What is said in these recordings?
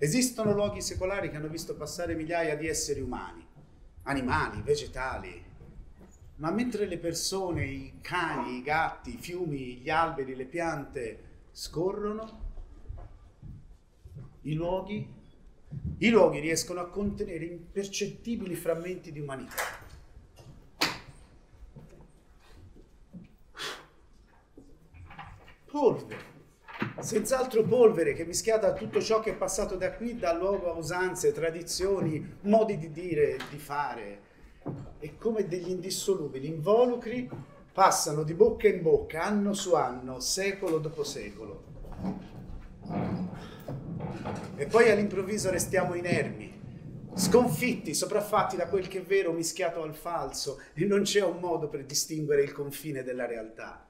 Esistono luoghi secolari che hanno visto passare migliaia di esseri umani, animali, vegetali, ma mentre le persone, i cani, i gatti, i fiumi, gli alberi, le piante scorrono, i luoghi, i luoghi riescono a contenere impercettibili frammenti di umanità. Polvere, senz'altro polvere che mischiata a tutto ciò che è passato da qui dà luogo a usanze, tradizioni, modi di dire, di fare, e come degli indissolubili involucri passano di bocca in bocca, anno su anno, secolo dopo secolo. E poi all'improvviso restiamo inermi, sconfitti, sopraffatti da quel che è vero mischiato al falso, e non c'è un modo per distinguere il confine della realtà.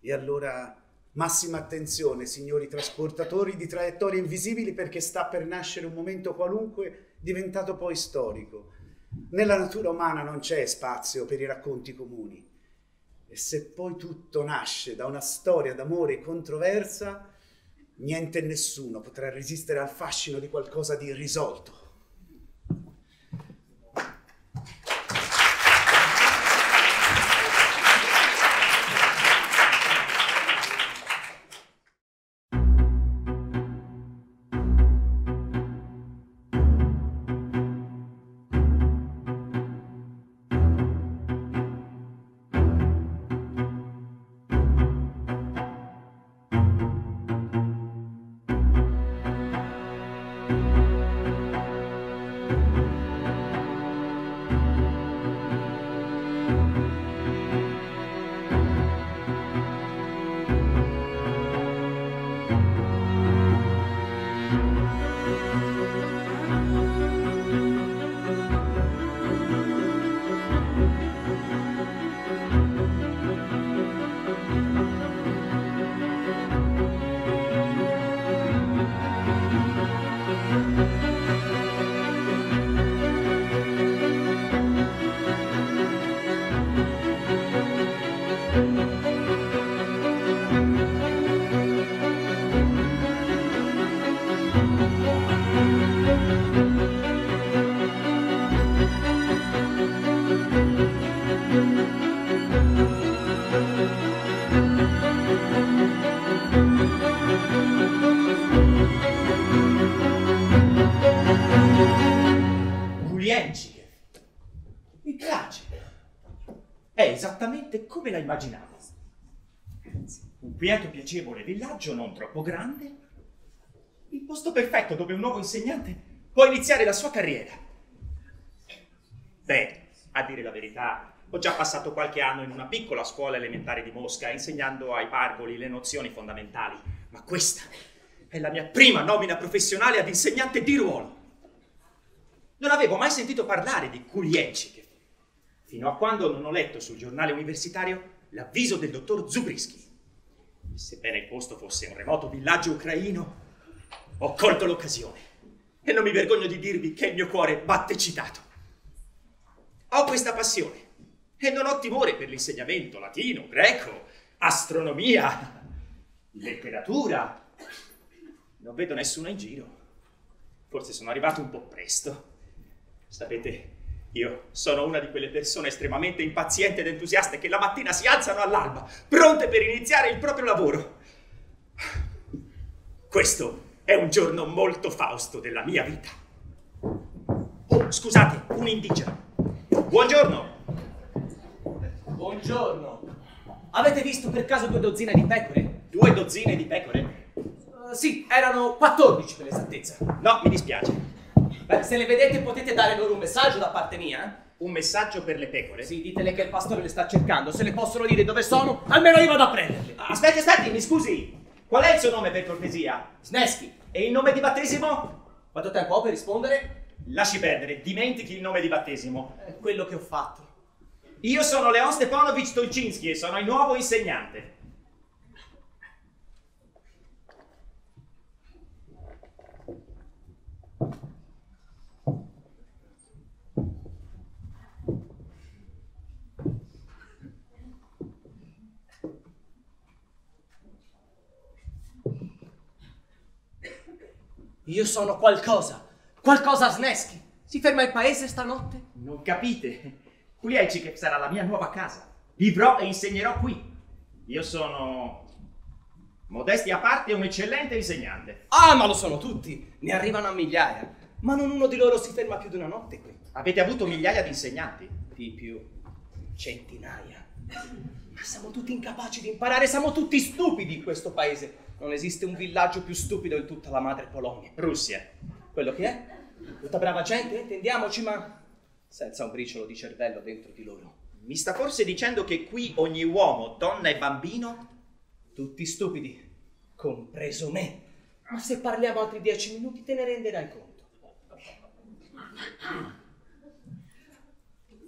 E allora massima attenzione, signori trasportatori di traiettorie invisibili, perché sta per nascere un momento qualunque diventato poi storico nella natura umana non c'è spazio per i racconti comuni. E se poi tutto nasce da una storia d'amore controversa, niente e nessuno potrà resistere al fascino di qualcosa di irrisolto. Come la immaginavo. Un quieto, piacevole villaggio non troppo grande, il posto perfetto dove un nuovo insegnante può iniziare la sua carriera. Beh, a dire la verità, ho già passato qualche anno in una piccola scuola elementare di Mosca insegnando ai pargoli le nozioni fondamentali, ma questa è la mia prima nomina professionale ad insegnante di ruolo. Non avevo mai sentito parlare di Kulienchik fino a quando non ho letto sul giornale universitario l'avviso del dottor Zubrisky. Sebbene il posto fosse un remoto villaggio ucraino, ho colto l'occasione e non mi vergogno di dirvi che il mio cuore batte citato. Ho questa passione e non ho timore per l'insegnamento latino, greco, astronomia, letteratura. Non vedo nessuno in giro. Forse sono arrivato un po' presto. Sapete, io sono una di quelle persone estremamente impazienti ed entusiaste che la mattina si alzano all'alba, pronte per iniziare il proprio lavoro. Questo è un giorno molto fausto della mia vita. Oh, scusate, un indigeno. Buongiorno. Buongiorno. Avete visto per caso due dozzine di pecore? Due dozzine di pecore? Uh, sì, erano 14 per l'esattezza. No, mi dispiace. Beh, se le vedete potete dare loro un messaggio da parte mia. Eh? Un messaggio per le pecore? Sì, ditele che il pastore le sta cercando. Se le possono dire dove sono, almeno io vado a prenderle. Aspetti, aspetti, mi scusi. Qual è il suo nome per cortesia? Sneschi. E il nome di battesimo? Quanto tempo ho per rispondere? Lasci perdere, dimentichi il nome di battesimo. È quello che ho fatto. Io sono Leon Stepanovich Tolcinski e sono il nuovo insegnante. Io sono qualcosa. Qualcosa Sneschi. Si ferma il paese stanotte? Non capite? Pulielcike sarà la mia nuova casa. Vivrò e insegnerò qui. Io sono, modesti a parte, un eccellente insegnante. Ah, ma lo sono tutti. Ne arrivano a migliaia. Ma non uno di loro si ferma più di una notte qui. Avete avuto migliaia di insegnanti? Di più. Centinaia. Ma siamo tutti incapaci di imparare, siamo tutti stupidi in questo paese. Non esiste un villaggio più stupido in tutta la madre Polonia. Russia. Quello che è? Tutta brava gente, intendiamoci, ma senza un briciolo di cervello dentro di loro. Mi sta forse dicendo che qui ogni uomo, donna e bambino? Tutti stupidi, compreso me. Ma se parliamo altri dieci minuti te ne renderai conto.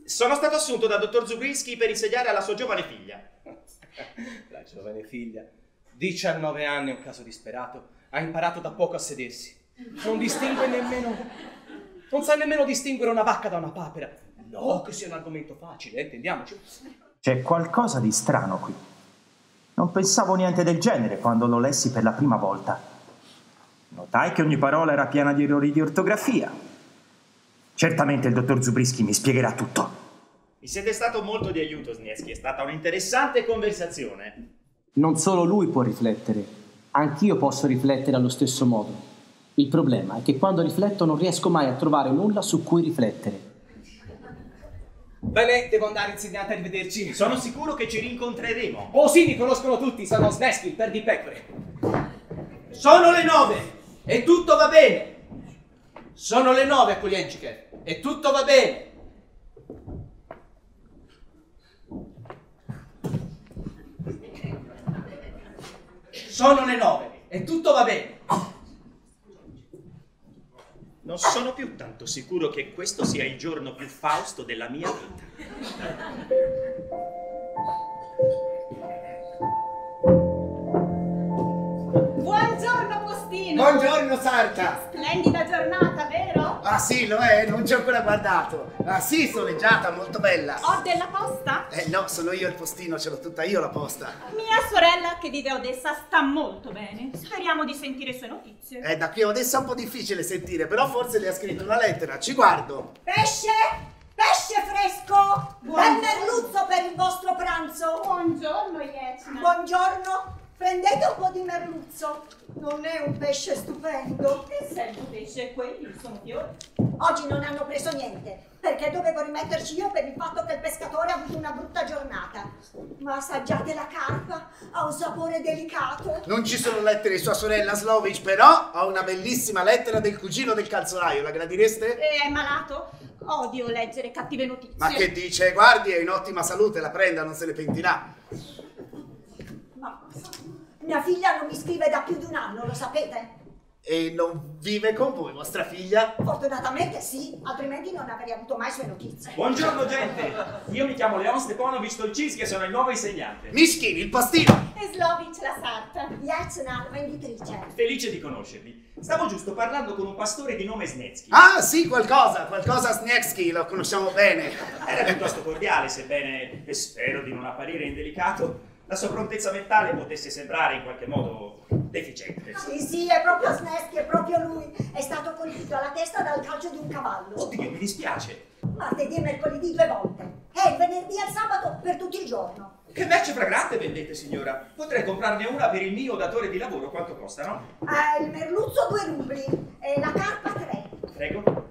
Sono stato assunto dal dottor Zubrinski per insegnare alla sua giovane figlia. La giovane figlia, 19 anni, un caso disperato, ha imparato da poco a sedersi. Non distingue nemmeno... Non sa nemmeno distinguere una vacca da una papera. No, che sia un argomento facile, eh, intendiamoci. C'è qualcosa di strano qui. Non pensavo niente del genere quando lo lessi per la prima volta. Notai che ogni parola era piena di errori di ortografia. Certamente il dottor Zubrischi mi spiegherà tutto. Mi siete stato molto di aiuto, Snieschi. È stata un'interessante conversazione. Non solo lui può riflettere, anch'io posso riflettere allo stesso modo. Il problema è che quando rifletto non riesco mai a trovare nulla su cui riflettere. Bene, devo andare, insegnante, arrivederci. Sono sicuro che ci rincontreremo. Oh sì, mi conoscono tutti, sono Sneschi, il perdipecore. Sono le nove e tutto va bene. Sono le nove a Kulienchike e tutto va bene. Sono le nove e tutto va bene. Non sono più tanto sicuro che questo sia il giorno più fausto della mia vita. Buongiorno postino! Buongiorno Sarta! Splendida giornata, vero? Ah sì, lo è, non ci ho ancora guardato. Ah sì, soleggiata, molto bella. Ho della posta? Eh no, sono io il postino, ce l'ho tutta io la posta. Mia sorella che vive a Odessa sta molto bene. Speriamo di sentire sue notizie. Eh, da qui a Odessa è un po' difficile sentire, però forse le ha scritto una lettera, ci guardo. Pesce? Pesce fresco? Buongiorno. Bel merluzzo per il vostro pranzo? Buongiorno, Iecina. Buongiorno, prendete un po' di merluzzo. Non è un pesce stupendo. Che serve pesce? Quelli sono fiori. Oggi non hanno preso niente, perché dovevo rimetterci io per il fatto che il pescatore ha avuto una brutta giornata. Ma assaggiate la carpa, ha un sapore delicato. Non ci sono lettere di sua sorella Slovic, però ho una bellissima lettera del cugino del calzolaio, la gradireste? E è malato? Odio leggere cattive notizie. Ma che dice? Guardi, è in ottima salute, la prenda, non se ne pentirà. Ma mia figlia non mi scrive da più di un anno, lo sapete? E non vive con voi, vostra figlia? Fortunatamente sì, altrimenti non avrei avuto mai sue notizie. Buongiorno gente, io mi chiamo Leon Stepanovich Stolcinski e sono il nuovo insegnante. Mischini, il postino! E Slovic la sarta. Yachna, venditrice. Felice di conoscervi. Stavo giusto parlando con un pastore di nome Snetsky. Ah sì, qualcosa, qualcosa Sniewski, lo conosciamo bene. Era piuttosto cordiale, sebbene, e spero di non apparire indelicato, la sua prontezza mentale potesse sembrare in qualche modo deficiente. Sì, sì, è proprio Sneschi, è proprio lui. È stato colpito alla testa dal calcio di un cavallo. Oddio, mi dispiace. Martedì e mercoledì due volte. E il venerdì e il sabato per tutto il giorno. Che merce fragrante vendete, signora? Potrei comprarne una per il mio datore di lavoro. Quanto costano? Eh, il merluzzo due rubli e la carpa tre. Prego.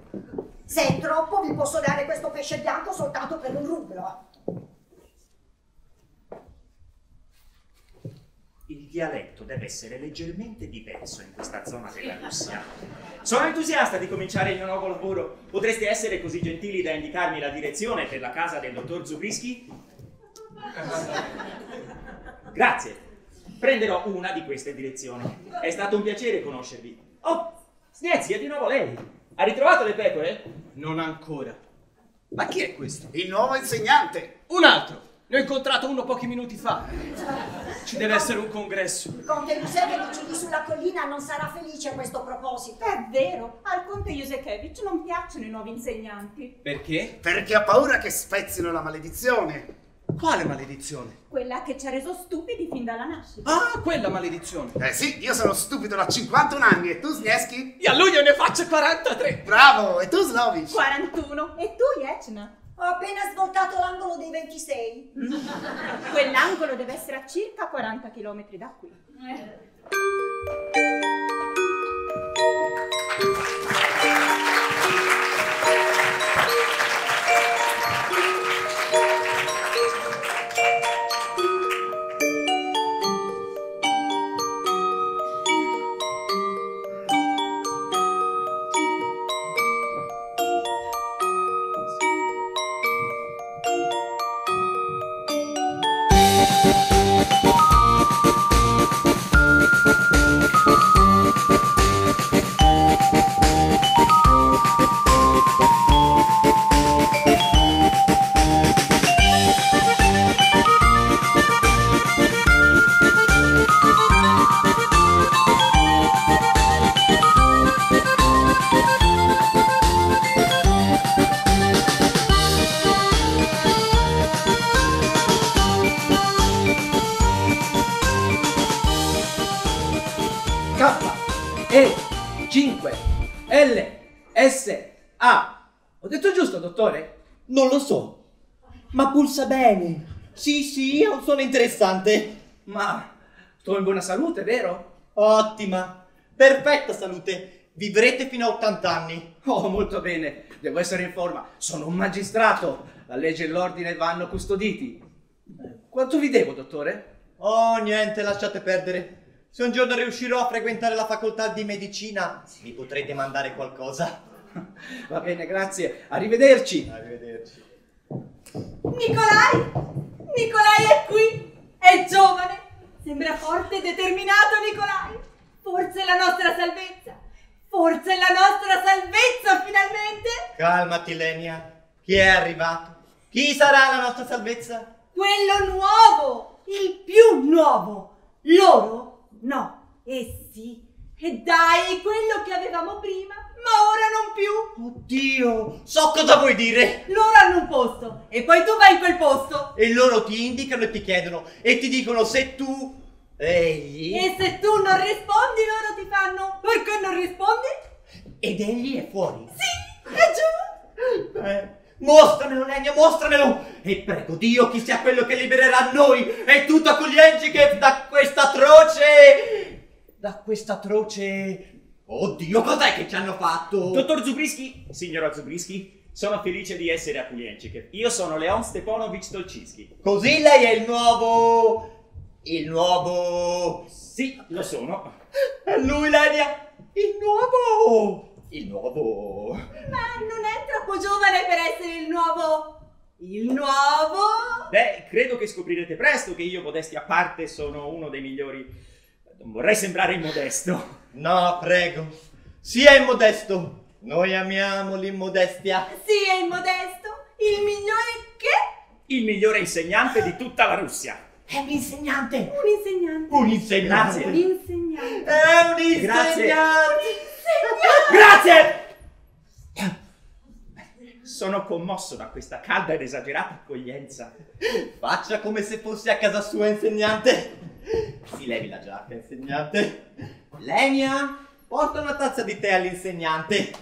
Se è troppo vi posso dare questo pesce bianco soltanto per un rublo. Il dialetto deve essere leggermente diverso in questa zona della Russia. Sono entusiasta di cominciare il mio nuovo lavoro. Potreste essere così gentili da indicarmi la direzione per la casa del dottor Zubrischi? Grazie. Prenderò una di queste direzioni. È stato un piacere conoscervi. Oh, Snezzi, è di nuovo lei. Ha ritrovato le pecore? Non ancora. Ma chi è questo? Il nuovo insegnante. Un altro. Ne ho incontrato uno pochi minuti fa. Ci deve essere un congresso. Il conte Yusevich lì sulla collina non sarà felice a questo proposito. È vero, al conte Yusekevich non piacciono i nuovi insegnanti. Perché? Perché ha paura che spezzino la maledizione. Quale maledizione? Quella che ci ha reso stupidi fin dalla nascita. Ah, quella maledizione. Eh sì, io sono stupido da 51 anni e tu Snieschi? Io a luglio ne faccio 43. Bravo, e tu Slovic? 41. E tu, Yechna? Ho appena svoltato l'angolo dei 26. Quell'angolo deve essere a circa 40 km da qui. K, interessante. Ma sto in buona salute, vero? Ottima, perfetta salute. Vivrete fino a 80 anni. Oh, molto bene. Devo essere in forma. Sono un magistrato. La legge e l'ordine vanno custoditi. Quanto vi devo, dottore? Oh, niente, lasciate perdere. Se un giorno riuscirò a frequentare la facoltà di medicina, mi potrete mandare qualcosa. Va bene, grazie. Arrivederci. Arrivederci. Nicolai! Nicolai è qui! È giovane! Sembra forte e determinato, Nicolai! Forse è la nostra salvezza! Forse è la nostra salvezza, finalmente! Calmati, Lenia. Chi è arrivato? Chi sarà la nostra salvezza? Quello nuovo! Il più nuovo! Loro? No, essi. E dai, quello che avevamo prima, ma ora non più! Oddio, so cosa vuoi dire. Loro hanno un posto, e poi tu vai in quel posto! E loro ti indicano e ti chiedono e ti dicono se tu... Egli... E se tu non rispondi, loro ti fanno perché non rispondi? Ed egli è fuori. Sì, è giù! Eh, mostramelo, Lenia, mostramelo! E prego Dio chi sia quello che libererà noi e tutta Cuglienci che da questa atroce... Da questa atroce... Oddio, cos'è che ci hanno fatto? Dottor Zubrischi, signora Zubrischi, sono felice di essere a Kulienčik. Io sono Leon Stepanovich Tolcinski. Così lei è il nuovo... Il nuovo... Sì, lo sono. È lui, Lenia! Il nuovo... Il nuovo... Ma non è troppo giovane per essere il nuovo... Il nuovo... Beh, credo che scoprirete presto che io, modesti a parte, sono uno dei migliori... Non vorrei sembrare immodesto. No, prego. Sia immodesto. Noi amiamo l'immodestia. È immodesto. Il migliore che? Il migliore insegnante di tutta la Russia. È un insegnante. Un insegnante. Un insegnante. Un insegnante. È un Grazie. insegnante. Grazie! Sono commosso da questa calda ed esagerata accoglienza. Faccia come se fosse a casa sua, insegnante. Si levi la giacca, insegnante. Lenia, porta una tazza di tè all'insegnante.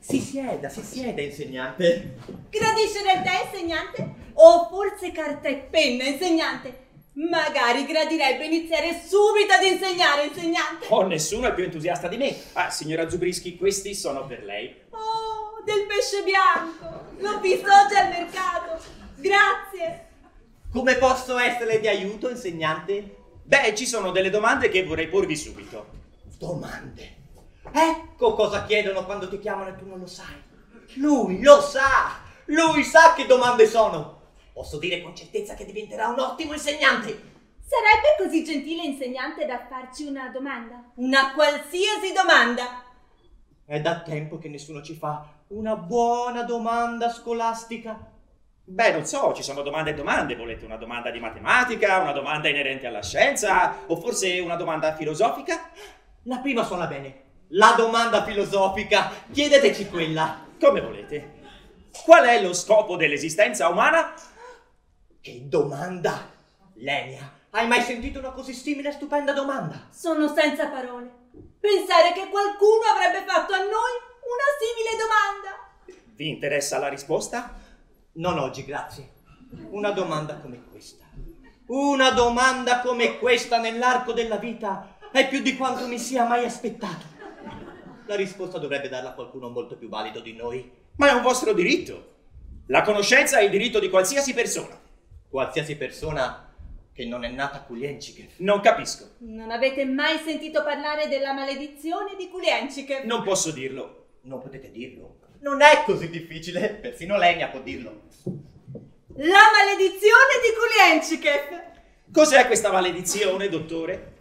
Si sieda, si sieda, insegnante. Gradisce del tè, insegnante? O forse carta e penna, insegnante? Magari gradirebbe iniziare subito ad insegnare, insegnante. Oh, nessuno è più entusiasta di me. Ah, signora Zubrischi, questi sono per lei. Oh, del pesce bianco. L'ho visto oggi al mercato. Grazie. Come posso esserle di aiuto, insegnante? Beh, ci sono delle domande che vorrei porvi subito. Domande. Ecco cosa chiedono quando ti chiamano e tu non lo sai. Lui lo sa. Lui sa che domande sono. Posso dire con certezza che diventerà un ottimo insegnante. Sarebbe così gentile, insegnante, da farci una domanda? Una qualsiasi domanda. È da tempo che nessuno ci fa una buona domanda scolastica. Beh, non so, ci sono domande e domande. Volete una domanda di matematica, una domanda inerente alla scienza, o forse una domanda filosofica? La prima suona bene. La domanda filosofica. Chiedeteci quella. Come volete. Qual è lo scopo dell'esistenza umana? Che domanda! Lenia, hai mai sentito una così simile e stupenda domanda? Sono senza parole. Pensare che qualcuno avrebbe fatto a noi una simile domanda. Vi interessa la risposta? Non oggi, grazie. Una domanda come questa. Una domanda come questa nell'arco della vita è più di quanto mi sia mai aspettato. La risposta dovrebbe darla qualcuno molto più valido di noi. Ma è un vostro diritto. La conoscenza è il diritto di qualsiasi persona. Qualsiasi persona che non è nata Kulienchikev. Non capisco. Non avete mai sentito parlare della maledizione di Kulienchikev? Non posso dirlo. Non potete dirlo. Non è così difficile, persino Lenia può dirlo. La maledizione di Kulienchikev! Cos'è questa maledizione, dottore?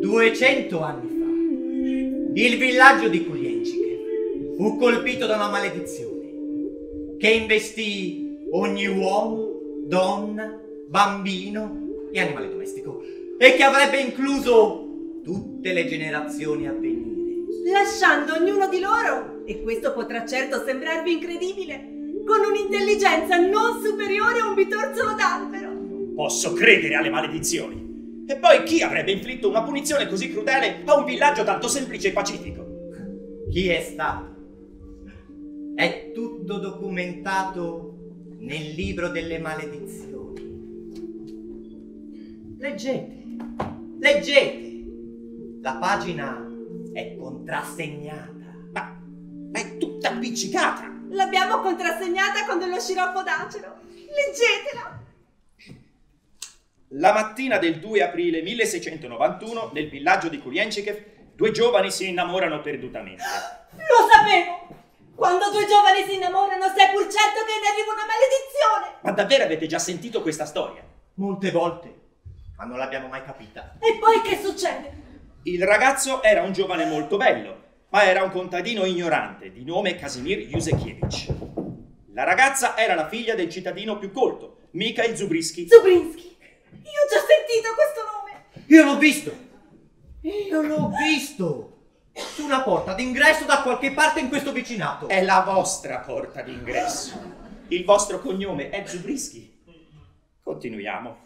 Duecento anni fa, il villaggio di Kulienchikev fu colpito da una maledizione che investì ogni uomo, donna, bambino e animale domestico e che avrebbe incluso tutte le generazioni a venire. Lasciando ognuno di loro, e questo potrà certo sembrarvi incredibile, con un'intelligenza non superiore a un bitorzolo d'albero. Posso credere alle maledizioni. E poi chi avrebbe inflitto una punizione così crudele a un villaggio tanto semplice e pacifico? Chi è stato? È tutto documentato nel libro delle maledizioni. Leggete, leggete. La pagina è contrassegnata. Ma, ma è tutta appiccicata. L'abbiamo contrassegnata con dello sciroppo d'acero. Leggetela! La mattina del 2 aprile 1691, nel villaggio di Kulienchikev, due giovani si innamorano perdutamente. Lo sapevo! Quando due giovani si innamorano, sei pur certo che ne arriva una maledizione! Ma davvero avete già sentito questa storia? Molte volte, ma non l'abbiamo mai capita. E poi che succede? Il ragazzo era un giovane molto bello, ma era un contadino ignorante di nome Casimir Yusekiewicz. La ragazza era la figlia del cittadino più colto, Mikhail Zubrisky. Zubrinski! Io ho già sentito questo nome! Io l'ho visto! Io l'ho visto! Su una porta d'ingresso da qualche parte in questo vicinato. È la vostra porta d'ingresso. Il vostro cognome è Zubrisky. Continuiamo.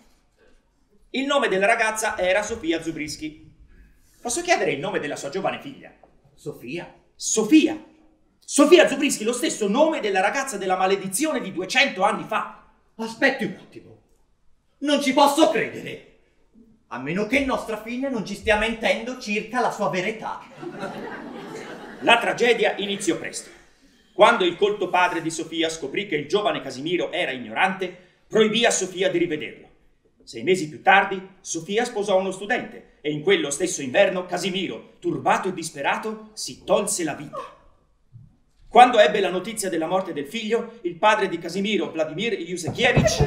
Il nome della ragazza era Sofia Zubrisky. Posso chiedere il nome della sua giovane figlia? Sofia? Sofia. Sofia Zubrisky, lo stesso nome della ragazza della maledizione di 200 anni fa. Aspetti un attimo. Non ci posso credere. A meno che nostra figlia non ci stia mentendo circa la sua verità. La tragedia iniziò presto. Quando il colto padre di Sofia scoprì che il giovane Casimiro era ignorante, proibì a Sofia di rivederlo. Sei mesi più tardi, Sofia sposò uno studente e in quello stesso inverno Casimiro, turbato e disperato, si tolse la vita. Quando ebbe la notizia della morte del figlio, il padre di Casimiro, Vladimir Yusekiewicz,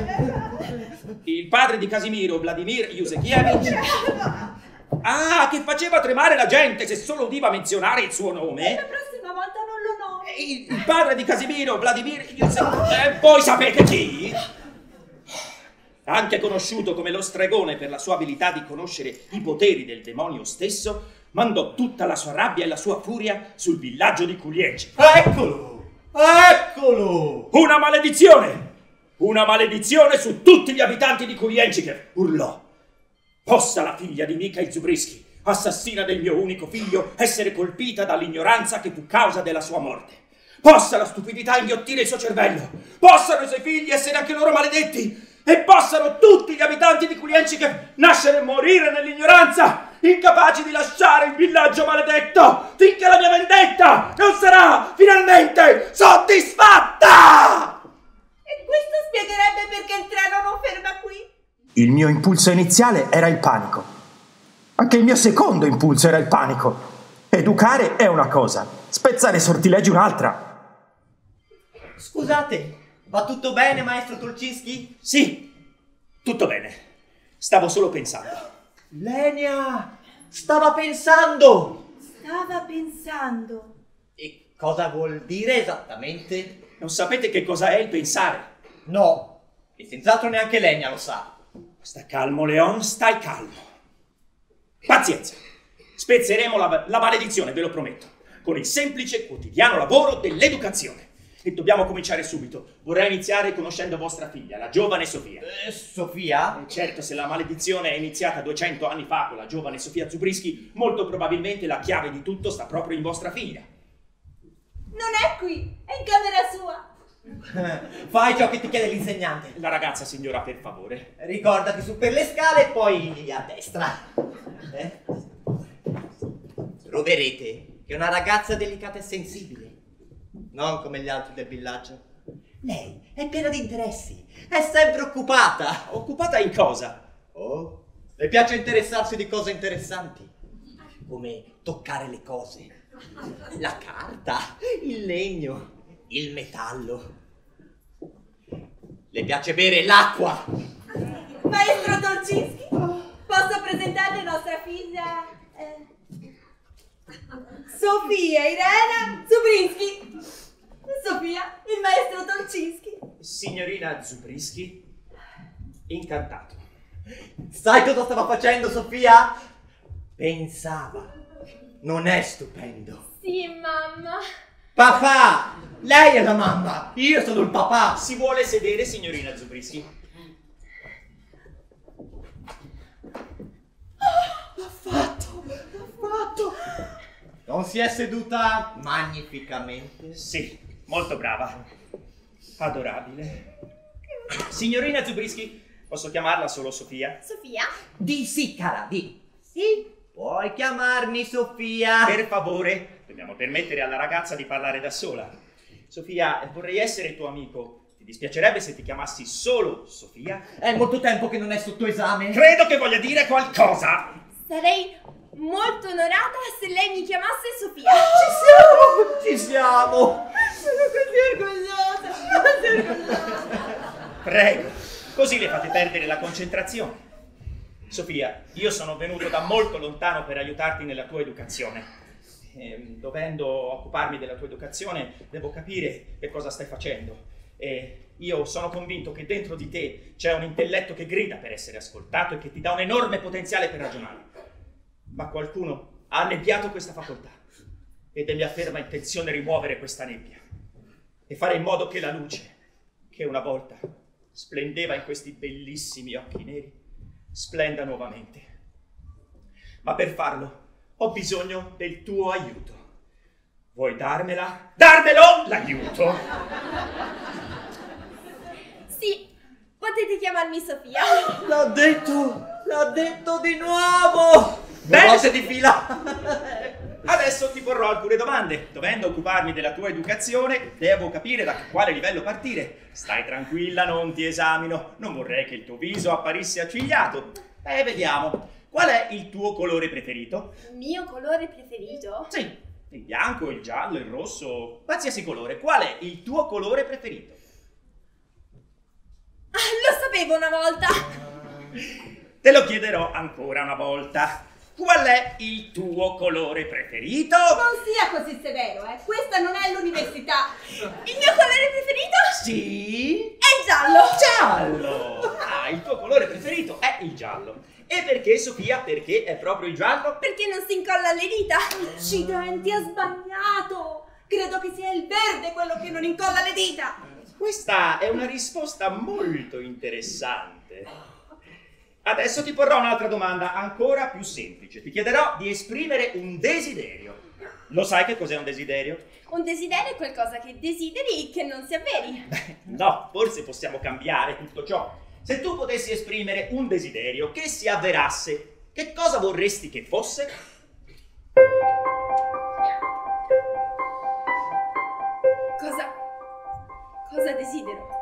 il padre di Casimiro, Vladimir Yusekiewicz, ah, che faceva tremare la gente se solo udiva menzionare il suo La nome, prossima volta non lo nomi! il, il padre di Casimiro, Vladimir Yusekiewicz, e voi sapete chi? Anche conosciuto come lo stregone per la sua abilità di conoscere i poteri del demonio stesso, mandò tutta la sua rabbia e la sua furia sul villaggio di Kulieci. Eccolo! Eccolo! Una maledizione! Una maledizione su tutti gli abitanti di Kulienchikev! urlò. Possa la figlia di Mikhail Zubrisky, assassina del mio unico figlio, essere colpita dall'ignoranza che fu causa della sua morte. Possa la stupidità inghiottire il suo cervello. Possano i suoi figli essere anche loro maledetti. E possano tutti gli abitanti di Kulienchikev nascere e morire nell'ignoranza, incapaci di lasciare il villaggio maledetto, finché la mia vendetta non sarà finalmente soddisfatta! E questo spiegherebbe perché il treno non ferma qui. Il mio impulso iniziale era il panico. Anche il mio secondo impulso era il panico. Educare è una cosa, spezzare sortilegi un'altra. Scusate, va tutto bene, maestro Tolcinski? Sì, tutto bene. Stavo solo pensando. Lenia, stava pensando! Stava pensando. E cosa vuol dire esattamente? Non sapete che cosa è il pensare? No, E senz'altro neanche Legna lo sa. Sta calmo, Leon, stai calmo. Pazienza. Spezzeremo la, la maledizione, ve lo prometto, con il semplice quotidiano lavoro dell'educazione. E dobbiamo cominciare subito. Vorrei iniziare conoscendo vostra figlia, la giovane Sofia. Eh, Sofia? E certo, se la maledizione è iniziata 200 anni fa con la giovane Sofia Zubrischi, molto probabilmente la chiave di tutto sta proprio in vostra figlia. Non è qui, è in camera sua. Fai ciò che ti chiede l'insegnante. La ragazza, signora, per favore. Ricordati su per le scale e poi a destra. Eh? Troverete che è una ragazza delicata e sensibile, non come gli altri del villaggio. Lei è piena di interessi, è sempre occupata. Occupata in cosa? Oh, le piace interessarsi di cose interessanti, come toccare le cose, la carta, il legno, il metallo. Le piace bere l'acqua. Maestro Dolcinski, posso presentarle nostra figlia? eh, Sofia Irena Zubrinski. Sofia, il maestro Dolcinski. Signorina Zubrischi, incantato. Sai cosa stava facendo Sofia? Pensava. Non è stupendo. Sì, mamma. Papà! Lei è la mamma, io sono il papà. Si vuole sedere, signorina Zubrischi? L'ha fatto, l'ha fatto. Non si è seduta magnificamente. Sì, molto brava. Adorabile. Signorina Zubrischi, posso chiamarla solo Sofia? Sofia? Di sì, cara, di. Sì, puoi chiamarmi Sofia. Per favore, dobbiamo permettere alla ragazza di parlare da sola. Sofia, vorrei essere tuo amico. Ti dispiacerebbe se ti chiamassi solo Sofia? È molto tempo che non è sotto esame. Credo che voglia dire qualcosa. Sarei molto onorata se lei mi chiamasse Sofia. Ci siamo! Ci siamo! Sono così orgogliosa, così orgogliosa. Prego, così le fate perdere la concentrazione. Sofia, io sono venuto da molto lontano per aiutarti nella tua educazione. Ehm, dovendo occuparmi della tua educazione, devo capire che cosa stai facendo. E io sono convinto che dentro di te c'è un intelletto che grida per essere ascoltato e che ti dà un enorme potenziale per ragionare. Ma qualcuno ha annebbiato questa facoltà ed è mia ferma intenzione rimuovere questa nebbia e fare in modo che la luce, che una volta splendeva in questi bellissimi occhi neri, splenda nuovamente. Ma per farlo ho bisogno del tuo aiuto. Vuoi darmela? Darmelo l'aiuto! Sì, potete chiamarmi Sofia. L'ha detto! L'ha detto di nuovo! Bene. di fila! Adesso ti porrò alcune domande. Dovendo occuparmi della tua educazione, devo capire da quale livello partire. Stai tranquilla, non ti esamino. Non vorrei che il tuo viso apparisse accigliato. Eh, vediamo. Qual è il tuo colore preferito? Il mio colore preferito? Sì, il bianco, il giallo, il rosso, qualsiasi colore. Qual è il tuo colore preferito? Ah, lo sapevo una volta. Te lo chiederò ancora una volta. Qual è il tuo colore preferito? Non sia così severo, eh. Questa non è l'università. Il mio colore preferito Sì. è il giallo. Giallo! Ah, il tuo colore preferito è il giallo. E perché, Sofia? Perché è proprio il giallo? Perché non si incolla alle dita? Accidenti, ha sbagliato. Credo che sia il verde quello che non incolla le dita. Questa è una risposta molto interessante. Adesso ti porrò un'altra domanda ancora più semplice. Ti chiederò di esprimere un desiderio. Lo sai che cos'è un desiderio? Un desiderio è qualcosa che desideri e che non si avveri. No, forse possiamo cambiare tutto ciò. Se tu potessi esprimere un desiderio che si avverasse, che cosa vorresti che fosse? Cosa? Cosa desidero?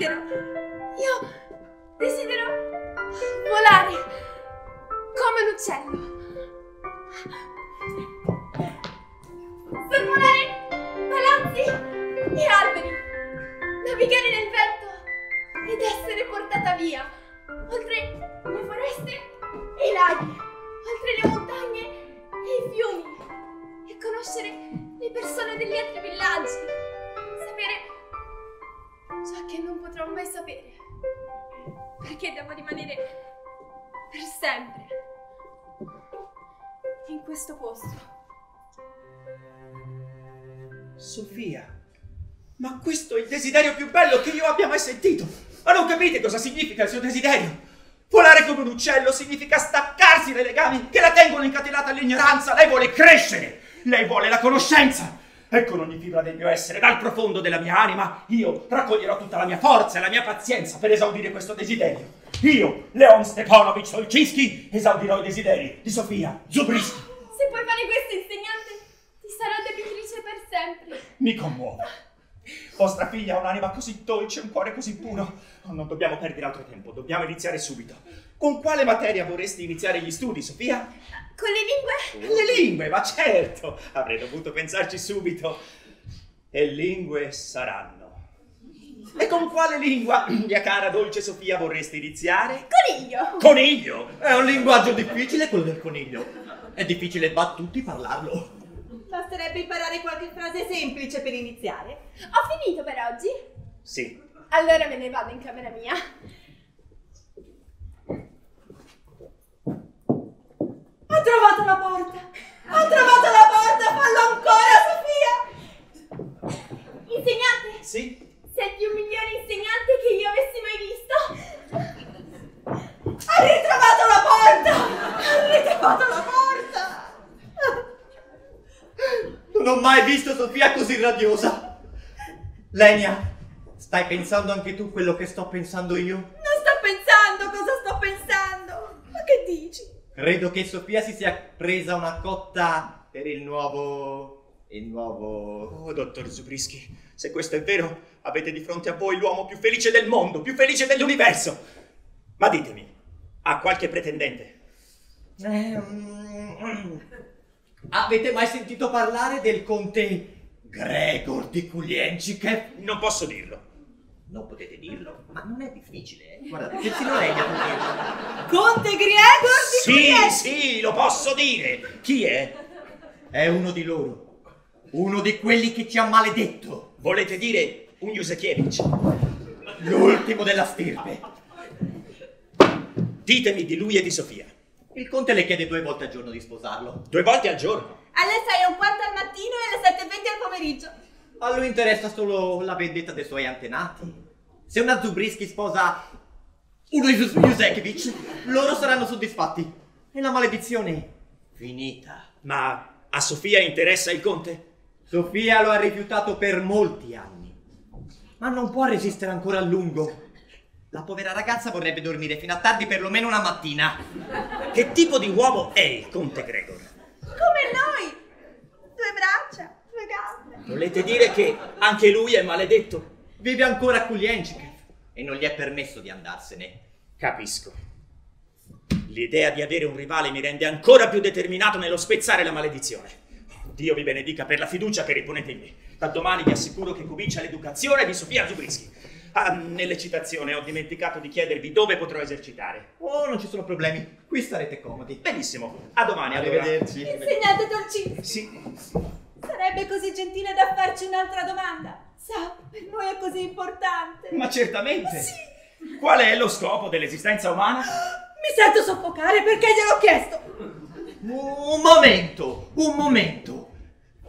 Desidero? Io desidero volare come un uccello. Sorvolare palazzi e alberi, navigare nel vento ed essere portata via oltre le foreste e i laghi, oltre le montagne e i fiumi e conoscere le persone degli altri villaggi. Sapere ciò che non potrò mai sapere. Perché devo rimanere per sempre in questo posto. Sofia, ma questo è il desiderio più bello che io abbia mai sentito. Ma non capite cosa significa il suo desiderio? Volare come un uccello significa staccarsi dai legami che la tengono incatenata all'ignoranza. Lei vuole crescere, lei vuole la conoscenza. E con ogni fibra del mio essere, dal profondo della mia anima, io raccoglierò tutta la mia forza e la mia pazienza per esaudire questo desiderio. Io, Leon Stepanovich Solczynski, esaudirò i desideri di Sofia Zubriski. Se puoi fare questo, insegnante, ti sarò debitrice per sempre. Mi commuovo. Vostra figlia ha un'anima così dolce, un cuore così puro. Oh, non dobbiamo perdere altro tempo, dobbiamo iniziare subito. Con quale materia vorresti iniziare gli studi, Sofia? Con le lingue? Le lingue, ma certo! Avrei dovuto pensarci subito. E lingue saranno. E con quale lingua, mia cara dolce Sofia, vorresti iniziare? Coniglio! Coniglio! È un linguaggio difficile quello del coniglio. È difficile a tutti parlarlo. Basterebbe imparare qualche frase semplice per iniziare. Ho finito per oggi? Sì. Allora me ne vado in camera mia. Ho trovato la porta! Ho trovato la porta! Fallo ancora, Sofia! Insegnante, Sì? sei il più migliore insegnante che io avessi mai visto. Ha ritrovato la porta! Ha ritrovato la porta! Non ho mai visto Sofia così radiosa. Lenia, stai pensando anche tu quello che sto pensando io? Non sto pensando cosa sto pensando! Ma che dici? Credo che Sofia si sia presa una cotta per il nuovo... il nuovo... Oh, dottor Zubrischi, se questo è vero, avete di fronte a voi l'uomo più felice del mondo, più felice dell'universo. Ma ditemi, ha qualche pretendente? Eh, mm, Avete mai sentito parlare del conte Gregor di Kulienchikev? Non posso dirlo. Non potete dirlo, ma non è difficile. eh. Guardate, persino lei può dirlo. Conte Gregor di Sì, Culier- sì, lo posso dire. Chi è? È uno di loro. Uno di quelli che ci ha maledetto. Volete dire un Yusekiewicz? L'ultimo della stirpe. Ditemi di lui e di Sofia. Il conte le chiede due volte al giorno di sposarlo. Due volte al giorno. Alle 6 e un quarto al mattino e alle 7 e 20 al pomeriggio. A lui interessa solo la vendetta dei suoi antenati. Se una Zubrischi sposa uno Yusekevich, loro saranno soddisfatti. E la maledizione finita. Ma a Sofia interessa il conte? Sofia lo ha rifiutato per molti anni, ma non può resistere ancora a lungo. La povera ragazza vorrebbe dormire fino a tardi perlomeno una mattina. Che tipo di uomo è il conte Gregor? Come noi! Due braccia, due gambe. Volete dire che anche lui è maledetto? Vive ancora a Kulienchikev e non gli è permesso di andarsene. Capisco. L'idea di avere un rivale mi rende ancora più determinato nello spezzare la maledizione. Dio vi benedica per la fiducia che riponete in me. Da domani vi assicuro che comincia l'educazione di Sofia Zubrischi. Ah, nell'eccitazione ho dimenticato di chiedervi dove potrò esercitare. Oh, non ci sono problemi. Qui starete comodi. Benissimo, a domani allora. Arrivederci. Insegnante Dolcini, Sì, sarebbe così gentile da farci un'altra domanda? Sa, per noi è così importante. ma certamente. Sì. Qual è lo scopo dell'esistenza umana? Mi sento soffocare perché gliel'ho chiesto. Un momento, un momento.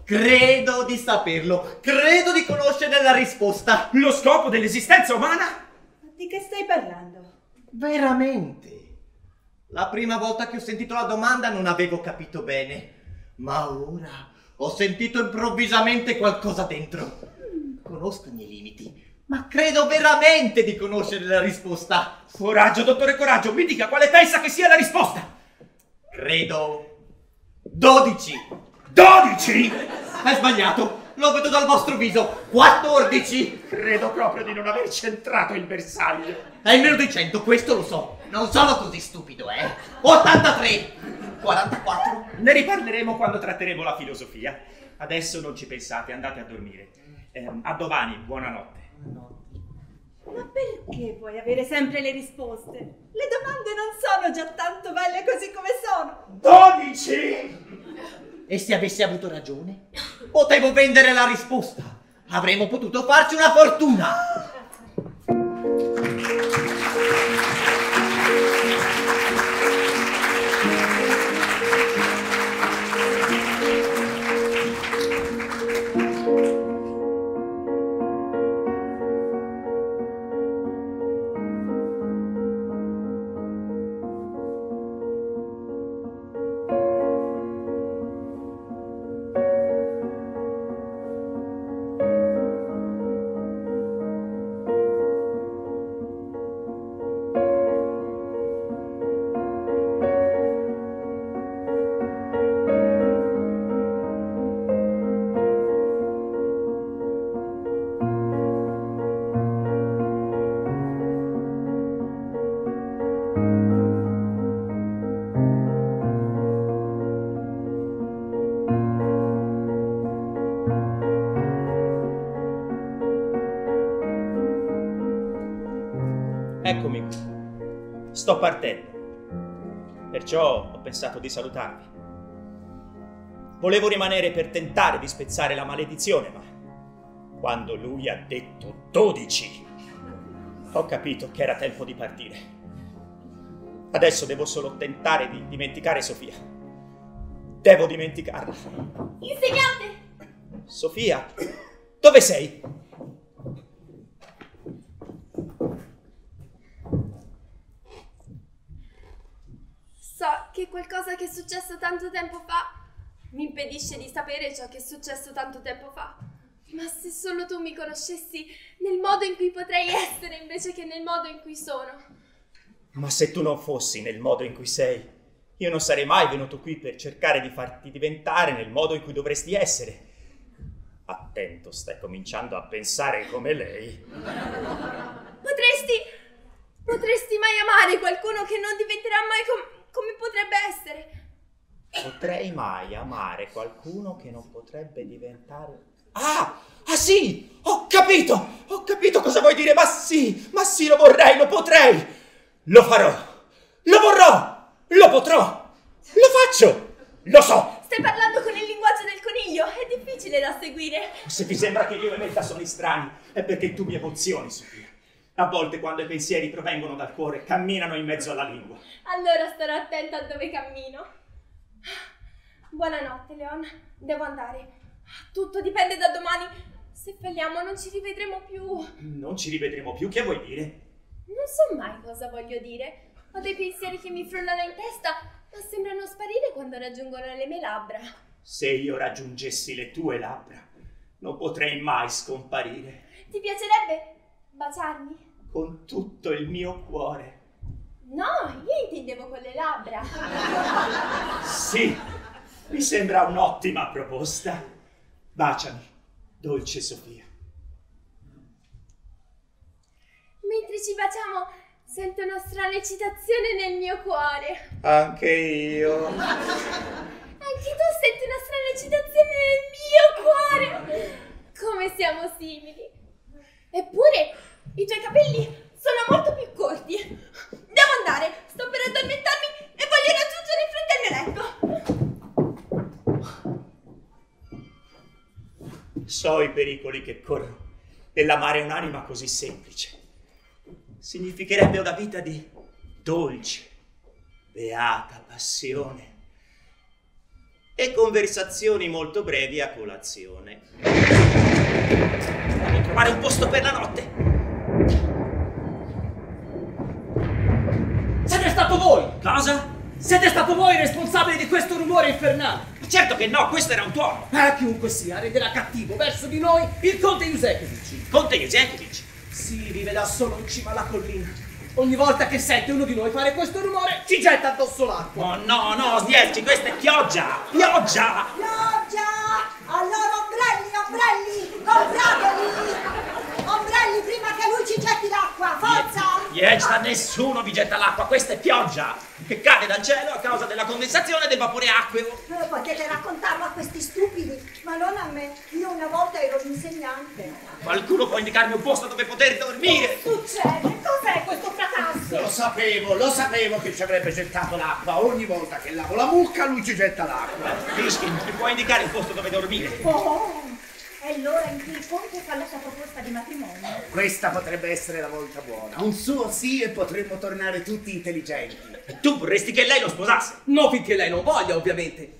Credo di saperlo. Credo di conoscere la risposta. Lo scopo dell'esistenza umana? Di che stai parlando? Veramente. La prima volta che ho sentito la domanda non avevo capito bene, ma ora ho sentito improvvisamente qualcosa dentro. Conosco i miei limiti, ma credo veramente di conoscere la risposta. Coraggio, dottore Coraggio, mi dica quale pensa che sia la risposta. Credo 12. 12? Hai sbagliato. Lo vedo dal vostro viso. 14. Credo proprio di non aver centrato il bersaglio. È meno di 100, questo lo so. Non sono così stupido, eh. 83. 44. Ne riparleremo quando tratteremo la filosofia. Adesso non ci pensate, andate a dormire. Ehm, a domani, buonanotte. Ma perché vuoi avere sempre le risposte? Le domande non sono già tanto belle così come sono. 12? E se avessi avuto ragione, potevo vendere la risposta. Avremmo potuto farci una fortuna. Sto partendo. Perciò ho pensato di salutarvi. Volevo rimanere per tentare di spezzare la maledizione, ma quando lui ha detto 12, ho capito che era tempo di partire. Adesso devo solo tentare di dimenticare Sofia. Devo dimenticarla. Insegnante! Sofia, dove sei? So che qualcosa che è successo tanto tempo fa mi impedisce di sapere ciò che è successo tanto tempo fa. Ma se solo tu mi conoscessi nel modo in cui potrei essere invece che nel modo in cui sono. Ma se tu non fossi nel modo in cui sei, io non sarei mai venuto qui per cercare di farti diventare nel modo in cui dovresti essere. Attento, stai cominciando a pensare come lei. Potresti. Potresti mai amare qualcuno che non diventerà mai com- come potrebbe essere? Potrei mai amare qualcuno che non potrebbe diventare... Ah! Ah sì! Ho capito! Ho capito cosa vuoi dire! Ma sì! Ma sì, lo vorrei, lo potrei! Lo farò! Lo vorrò! Lo potrò! Lo faccio! Lo so! Stai parlando con il linguaggio del coniglio, è difficile da seguire. Se ti sembra che io e Metta sono strani, è perché tu mi emozioni, Sofia. A volte quando i pensieri provengono dal cuore, camminano in mezzo alla lingua. Allora starò attenta a dove cammino. Buonanotte, Leon. Devo andare. Tutto dipende da domani. Se falliamo non ci rivedremo più. Non Non ci rivedremo più, che vuoi dire? so mai cosa voglio dire. Ho dei pensieri che mi frullano in testa, ma sembrano sparire quando raggiungono le mie labbra. Se io raggiungessi le tue labbra, non potrei mai scomparire. Ti piacerebbe baciarmi? Con tutto il mio cuore. No, io intendevo con le labbra. Sì, mi sembra un'ottima proposta. Baciami, dolce Sofia. Mentre ci baciamo, sento una strana eccitazione nel mio cuore. Anche io. Anche tu senti una strana eccitazione nel mio cuore. Come siamo simili. Eppure, i tuoi capelli sono molto più corti. Devo andare, sto per addormentarmi e voglio raggiungere in fretta il mio letto. So i pericoli che corro nell'amare un'anima così semplice. Significherebbe una vita di dolce, beata passione e conversazioni molto brevi a colazione. Devo trovare un posto per la notte. Siete stato voi! Cosa? Siete stato voi responsabili di questo rumore infernale! Certo che no, questo era un tuono. Eh, chiunque sia, renderà cattivo verso di noi il conte Yusekovic. Conte Yusekovic. Sì, vive da solo in cima alla collina. Ogni volta che sente uno di noi fare questo rumore, ci getta addosso l'acqua. Oh no, no, Sdierci, questa è pioggia! Pioggia! Pioggia! Allora ombrelli, ombrelli! Comprateli! Ombrelli prima che lui ci getti l'acqua! Forza! Yegsta, nessuno vi getta l'acqua, questa è pioggia! Che cade dal cielo a causa della condensazione del vapore acqueo. Eh, potete raccontarlo a questi stupidi, ma non a me. Io una volta ero l'insegnante. Qualcuno può indicarmi un posto dove poter dormire? Succede? Cos'è questo fracasso? Lo sapevo, lo sapevo che ci avrebbe gettato l'acqua. Ogni volta che lavo la mucca lui ci getta l'acqua. Fishkin, mi puoi indicare il posto dove dormire? Oh, è l'ora in cui il conte fa la sua proposta di matrimonio. Questa potrebbe essere la volta buona. Un suo sì e potremmo tornare tutti intelligenti. E tu vorresti che lei lo sposasse? No, finché lei non voglia, ovviamente.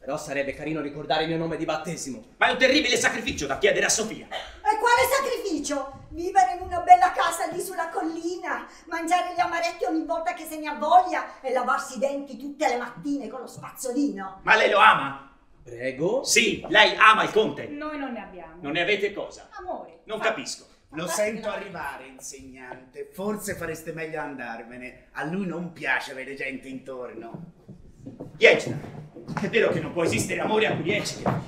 Però sarebbe carino ricordare il mio nome di battesimo. Ma è un terribile sacrificio da chiedere a Sofia. E quale sacrificio? Vivere in una bella casa lì sulla collina, mangiare gli amaretti ogni volta che se ne ha voglia e lavarsi i denti tutte le mattine con lo spazzolino. Ma lei lo ama? Prego? Sì, lei ama il conte. Noi non ne abbiamo. Non ne avete cosa? Amore. Non capisco. Lo sento arrivare, insegnante. Forse fareste meglio andarvene. A lui non piace avere gente intorno. Yechida, è vero che non può esistere amore a cui Yechida?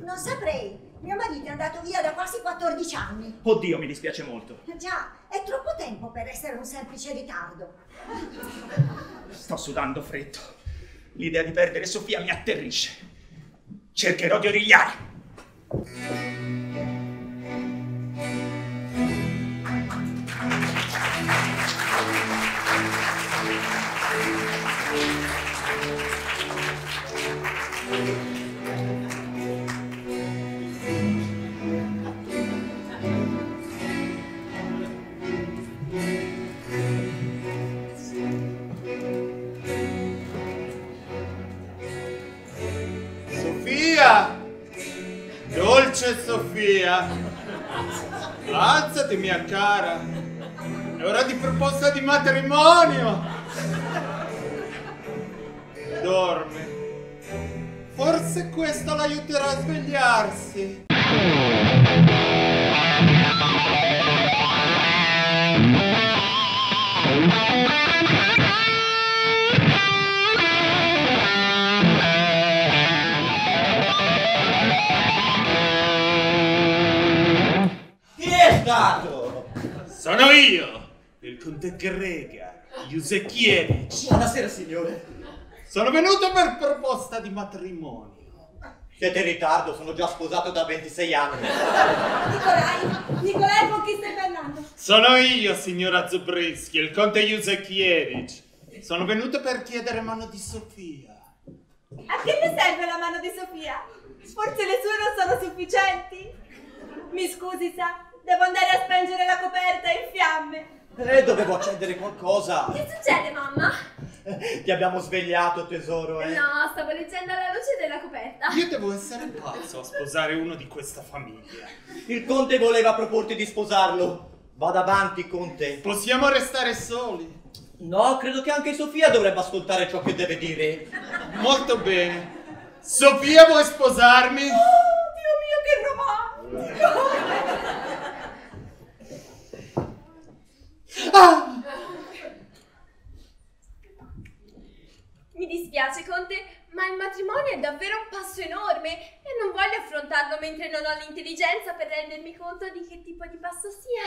Non saprei. Mio marito è andato via da quasi 14 anni. Oddio, mi dispiace molto. Già, è troppo tempo per essere un semplice ritardo. Sto sudando freddo. L'idea di perdere Sofia mi atterrisce. Cercherò di origliare. Sofia! Alzati, mia cara! È ora di proposta di matrimonio! Dorme. Forse questo l'aiuterà a svegliarsi. Stato? Sono io, il conte Grega, Yusekiewicz. Buonasera, signore. Sono venuto per proposta di matrimonio. Siete in ritardo, sono già sposato da 26 anni. Nicolai, Nicolai, con chi stai parlando? Sono io, signora Zubriski, il conte Yusekiewicz. Sono venuto per chiedere mano di Sofia. A che ti serve la mano di Sofia? Forse le sue non sono sufficienti? Mi scusi, sa, devo andare a spengere la coperta in fiamme. Eh, dovevo accendere qualcosa. Che succede, mamma? Ti abbiamo svegliato, tesoro, eh. No, stavo leggendo alla luce della coperta. Io devo essere pazzo a sposare uno di questa famiglia. Il conte voleva proporti di sposarlo. Vada avanti, conte. Possiamo restare soli? No, credo che anche Sofia dovrebbe ascoltare ciò che deve dire. Molto bene. Sofia, vuoi sposarmi? Oh, Dio mio, che romantico! Ah! Mi dispiace, Conte, ma il matrimonio è davvero un passo enorme e non voglio affrontarlo mentre non ho l'intelligenza per rendermi conto di che tipo di passo sia.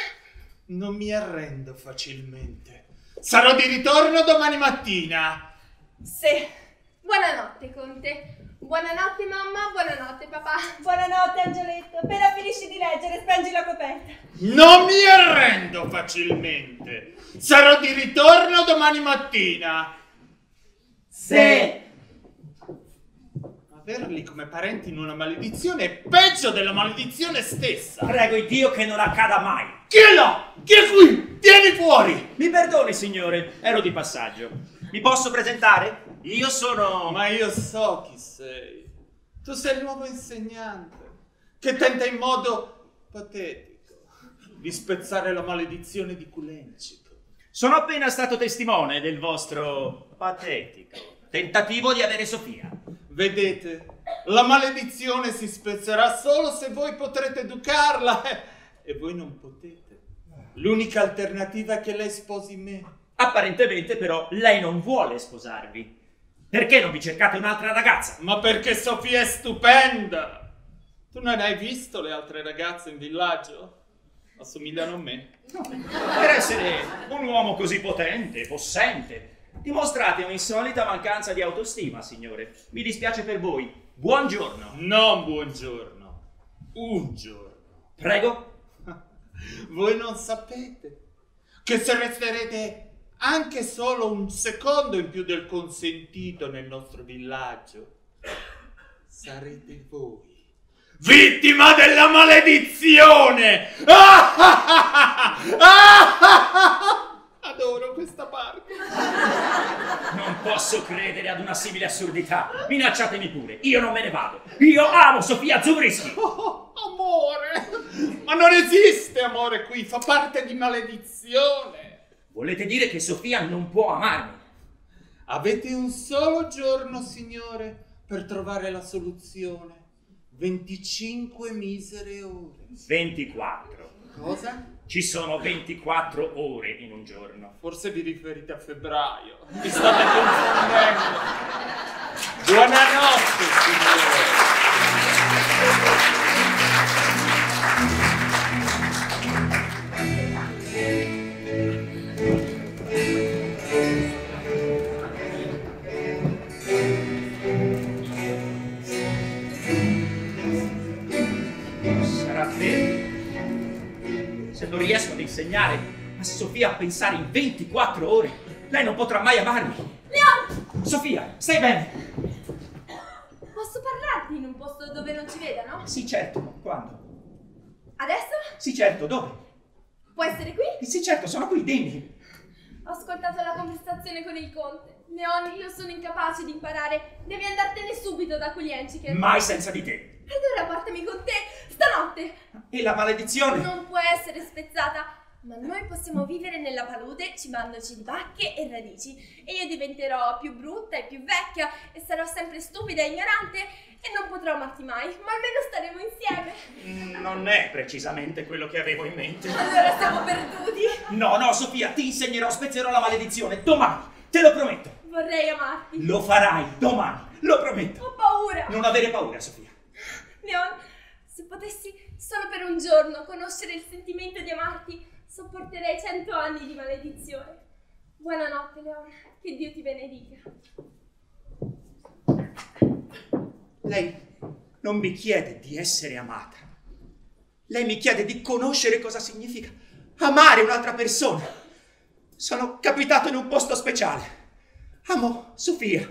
Non mi arrendo facilmente. Sarò di ritorno domani mattina. Sì. Buonanotte, Conte. Buonanotte, mamma. Buonanotte, papà. Buonanotte, Angioletto. Appena finisci di leggere, spengi la coperta. Non mi arrendo facilmente. Sarò di ritorno domani mattina. Se Averli come parenti in una maledizione è peggio della maledizione stessa. Prego il Dio che non accada mai. Chi è là? Chi è qui? Tieni fuori! Mi perdoni, signore, ero di passaggio. Mi posso presentare? Io sono... Ma io so chi sei. Tu sei il nuovo insegnante che tenta in modo patetico di spezzare la maledizione di Kulencic. Sono appena stato testimone del vostro patetico tentativo di avere Sofia. Vedete, la maledizione si spezzerà solo se voi potrete educarla e voi non potete. L'unica alternativa è che lei sposi me. Apparentemente, però, lei non vuole sposarvi. Perché non vi cercate un'altra ragazza? Ma perché Sofia è stupenda! Tu non hai visto le altre ragazze in villaggio? Assomigliano a me. Per essere un uomo così potente possente, dimostrate un'insolita mancanza di autostima, signore. Mi dispiace per voi. Buongiorno. Non buongiorno. Un giorno. Prego. Voi non sapete che se resterete anche solo un secondo in più del consentito nel nostro villaggio, sarete voi. Vittima della maledizione! Adoro questa parte. Non posso credere ad una simile assurdità. Minacciatemi pure. Io non me ne vado. Io amo Sofia Zubrischi. Oh, amore! Ma non esiste amore qui, fa parte di maledizione. Volete dire che Sofia non può amarmi? Avete un solo giorno, signore, per trovare la soluzione. 25 misere ore. 24. Cosa? Ci sono 24 ore in un giorno. Forse vi riferite a febbraio. Mi state confondendo. Buonanotte, signore. Non riesco ad insegnare a Sofia a pensare in 24 ore, lei non potrà mai amarmi. Leon! Sofia, stai bene? Posso parlarti in un posto dove non ci vedano? Sì, certo. Quando? Adesso? Sì, certo. Dove? Può essere qui? Sì, certo, sono qui. Dimmi. Ho ascoltato la conversazione con il conte. Leon, io sono incapace di imparare. Devi andartene subito da Enciche. Mai senza di te. Allora portami con te stanotte. E la maledizione? Non può essere spezzata. Ma noi possiamo vivere nella palude cibandoci di bacche e radici. E io diventerò più brutta e più vecchia e sarò sempre stupida e ignorante e non potrò amarti mai. Ma almeno staremo insieme. Mm, Non è precisamente quello che avevo in mente. Allora siamo perduti. No, no, Sofia, ti insegnerò, spezzerò la maledizione domani. Te lo prometto. Vorrei amarti. Lo farai domani. Lo prometto. Ho paura. Non avere paura, Sofia. Leon, se potessi solo per un giorno conoscere il sentimento di amarti, sopporterei cento anni di maledizione. Buonanotte, Leon. Che Dio ti benedica. Lei non mi chiede di essere amata. Lei mi chiede di conoscere cosa significa amare un'altra persona. Sono capitato in un posto speciale. Amo Sofia,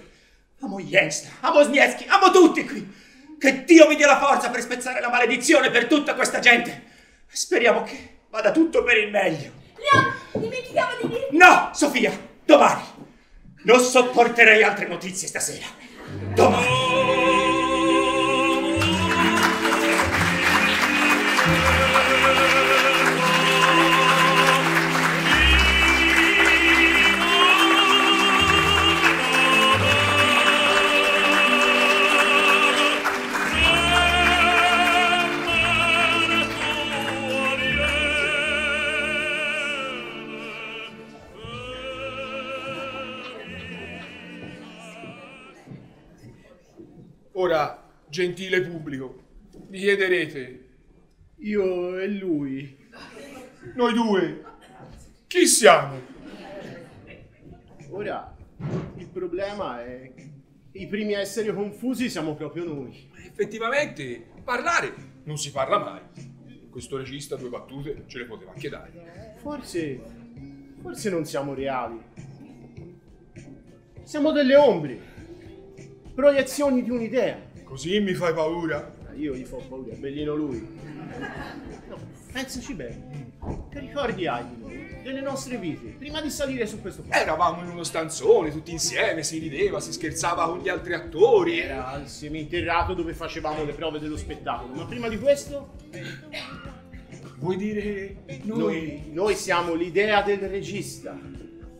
amo Jens, amo Sniewski, amo tutti qui. Che Dio mi dia la forza per spezzare la maledizione per tutta questa gente. Speriamo che vada tutto per il meglio. Leon, dimenticavo di dirti. No, Sofia, domani. Non sopporterei altre notizie stasera. Domani. Gentile pubblico, vi chiederete, Io e lui. noi due, chi siamo? Ora, il problema è che i primi a essere confusi siamo proprio noi. Effettivamente, parlare non si parla mai. Questo regista due battute ce le poteva anche dare. Forse, forse non siamo reali. Siamo delle ombre, proiezioni di un'idea. Così mi fai paura? Io gli fo paura, bellino lui. No, pensaci bene. Che ricordi hai di noi? Delle nostre vite, prima di salire su questo palco? Eravamo in uno stanzone, tutti insieme, si rideva, si scherzava con gli altri attori. Era al seminterrato dove facevamo le prove dello spettacolo, ma prima di questo Vuoi dire noi? Noi, noi siamo l'idea del regista,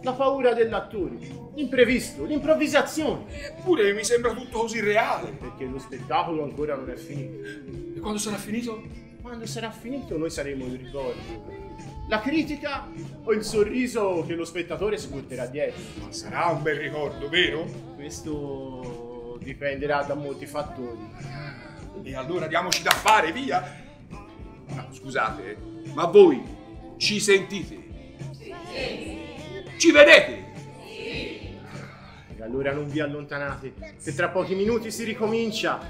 la paura dell'attore, l'imprevisto, l'improvvisazione. Eppure mi sembra tutto così reale. Perché lo spettacolo ancora non è finito. E quando sarà finito? Quando sarà finito noi saremo il ricordo. La critica o il sorriso che lo spettatore si porterà dietro. Ma sarà un bel ricordo, vero? Questo dipenderà da molti fattori. E allora diamoci da fare, via! Ma scusate, ma voi ci sentite? Ci vedete? Allora non vi allontanate, che tra pochi minuti si ricomincia.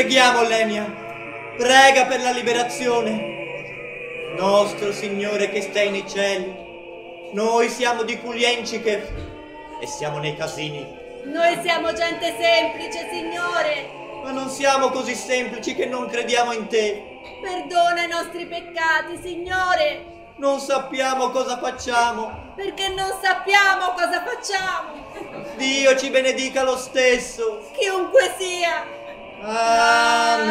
Preghiamo, Lenia. Prega per la liberazione. Nostro Signore che stai nei cieli. Noi siamo di Kuljenčikev e siamo nei casini. Noi siamo gente semplice, Signore. Ma non siamo così semplici che non crediamo in te. Perdona i nostri peccati, Signore. Non sappiamo cosa facciamo. Perché non sappiamo cosa facciamo. Dio ci benedica lo stesso. Chiunque sia. Amen.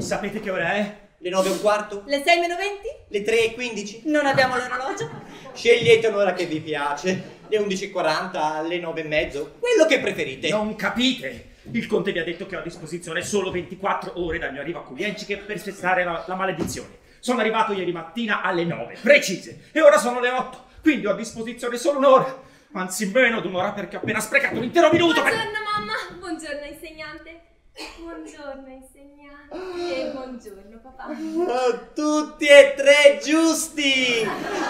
Sapete che ora è? Le nove e un quarto? Le 6 meno 20? Le tre e quindici? Non abbiamo l'orologio? Scegliete un'ora che vi piace. Le 11.40, le nove e mezzo. Quello che preferite. Non capite? Il conte vi ha detto che ho a disposizione solo 24 ore dal mio arrivo a Kulienci per festare la, la maledizione. Sono arrivato ieri mattina alle 9, precise, e ora sono le 8, quindi ho a disposizione solo un'ora. Anzi, meno di un'ora perché ho appena sprecato un intero minuto per... Buongiorno mamma, buongiorno insegnante. Buongiorno insegnante e buongiorno papà. Oh, tutti e tre giusti!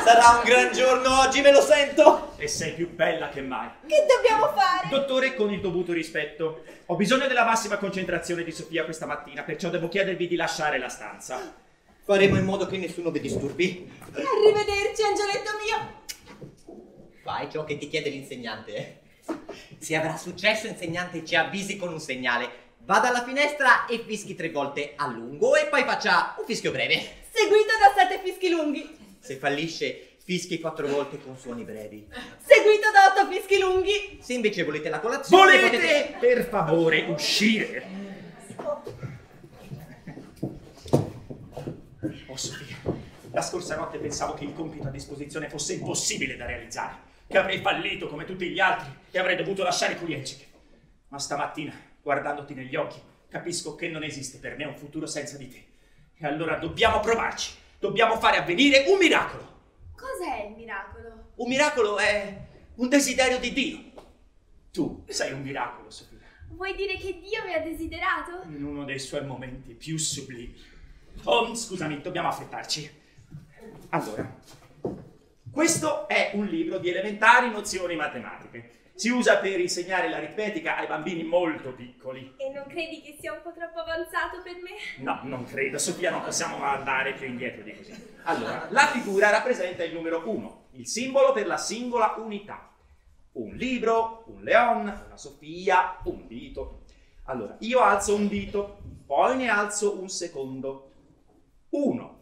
Sarà un gran giorno oggi, me lo sento! E sei più bella che mai. Che dobbiamo fare? Dottore, con il dovuto rispetto, ho bisogno della massima concentrazione di Sofia questa mattina, perciò devo chiedervi di lasciare la stanza. Faremo in modo che nessuno vi disturbi. Arrivederci, angioletto mio. Fai ciò che ti chiede l'insegnante. Se avrà successo, insegnante, ci avvisi con un segnale. Vada alla finestra e fischi tre volte a lungo e poi faccia un fischio breve. Seguito da sette fischi lunghi. Se fallisce, fischi quattro volte con suoni brevi. Seguito da otto fischi lunghi. Se invece volete la colazione, Volete, potete... per favore, uscire? Oh Sofia, la scorsa notte pensavo che il compito a disposizione fosse impossibile da realizzare, che avrei fallito come tutti gli altri e avrei dovuto lasciare Kulienčik. Ma stamattina, guardandoti negli occhi, capisco che non esiste per me un futuro senza di te. E allora dobbiamo provarci, dobbiamo fare avvenire un miracolo. Cos'è il miracolo? Un miracolo è un desiderio di Dio. Tu sei un miracolo, Sofia, Vuoi dire che Dio mi ha desiderato? in uno dei suoi momenti più sublimi. Oh, scusami, dobbiamo affrettarci. Allora, questo è un libro di elementari nozioni matematiche. Si usa per insegnare l'aritmetica ai bambini molto piccoli. E non credi che sia un po' troppo avanzato per me? No, non credo, Sofia, non possiamo andare più indietro di così. Allora, la figura rappresenta il numero 1, il simbolo per la singola unità. Un libro, un leon, una Sofia, un dito. Allora, io alzo un dito, poi ne alzo un secondo. Uno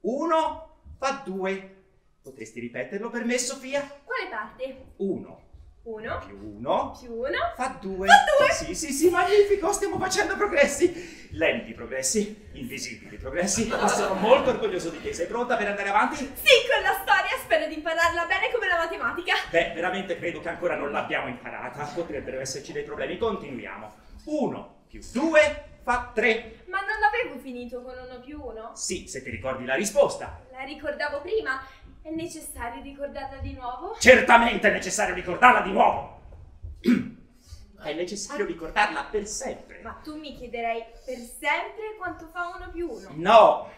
più uno fa due. Potresti ripeterlo per me, Sofia? Quale parte? Uno Uno più uno più uno fa due. Fa due. Sì, sì, sì, magnifico, stiamo facendo progressi. Lenti progressi, invisibili progressi. Ma sono molto orgoglioso di te. Sei pronta per andare avanti? Sì, con la storia spero di impararla bene come la matematica. Beh, veramente credo che ancora non l'abbiamo imparata. Potrebbero esserci dei problemi. Continuiamo. Uno più due fa tre. Ma non l'avevo finito con uno più uno? Sì, se ti ricordi la risposta. La ricordavo prima. È necessario ricordarla di nuovo? Certamente è necessario ricordarla di nuovo. È necessario ricordarla per sempre. Ma tu mi chiederei per sempre quanto fa uno più uno? No!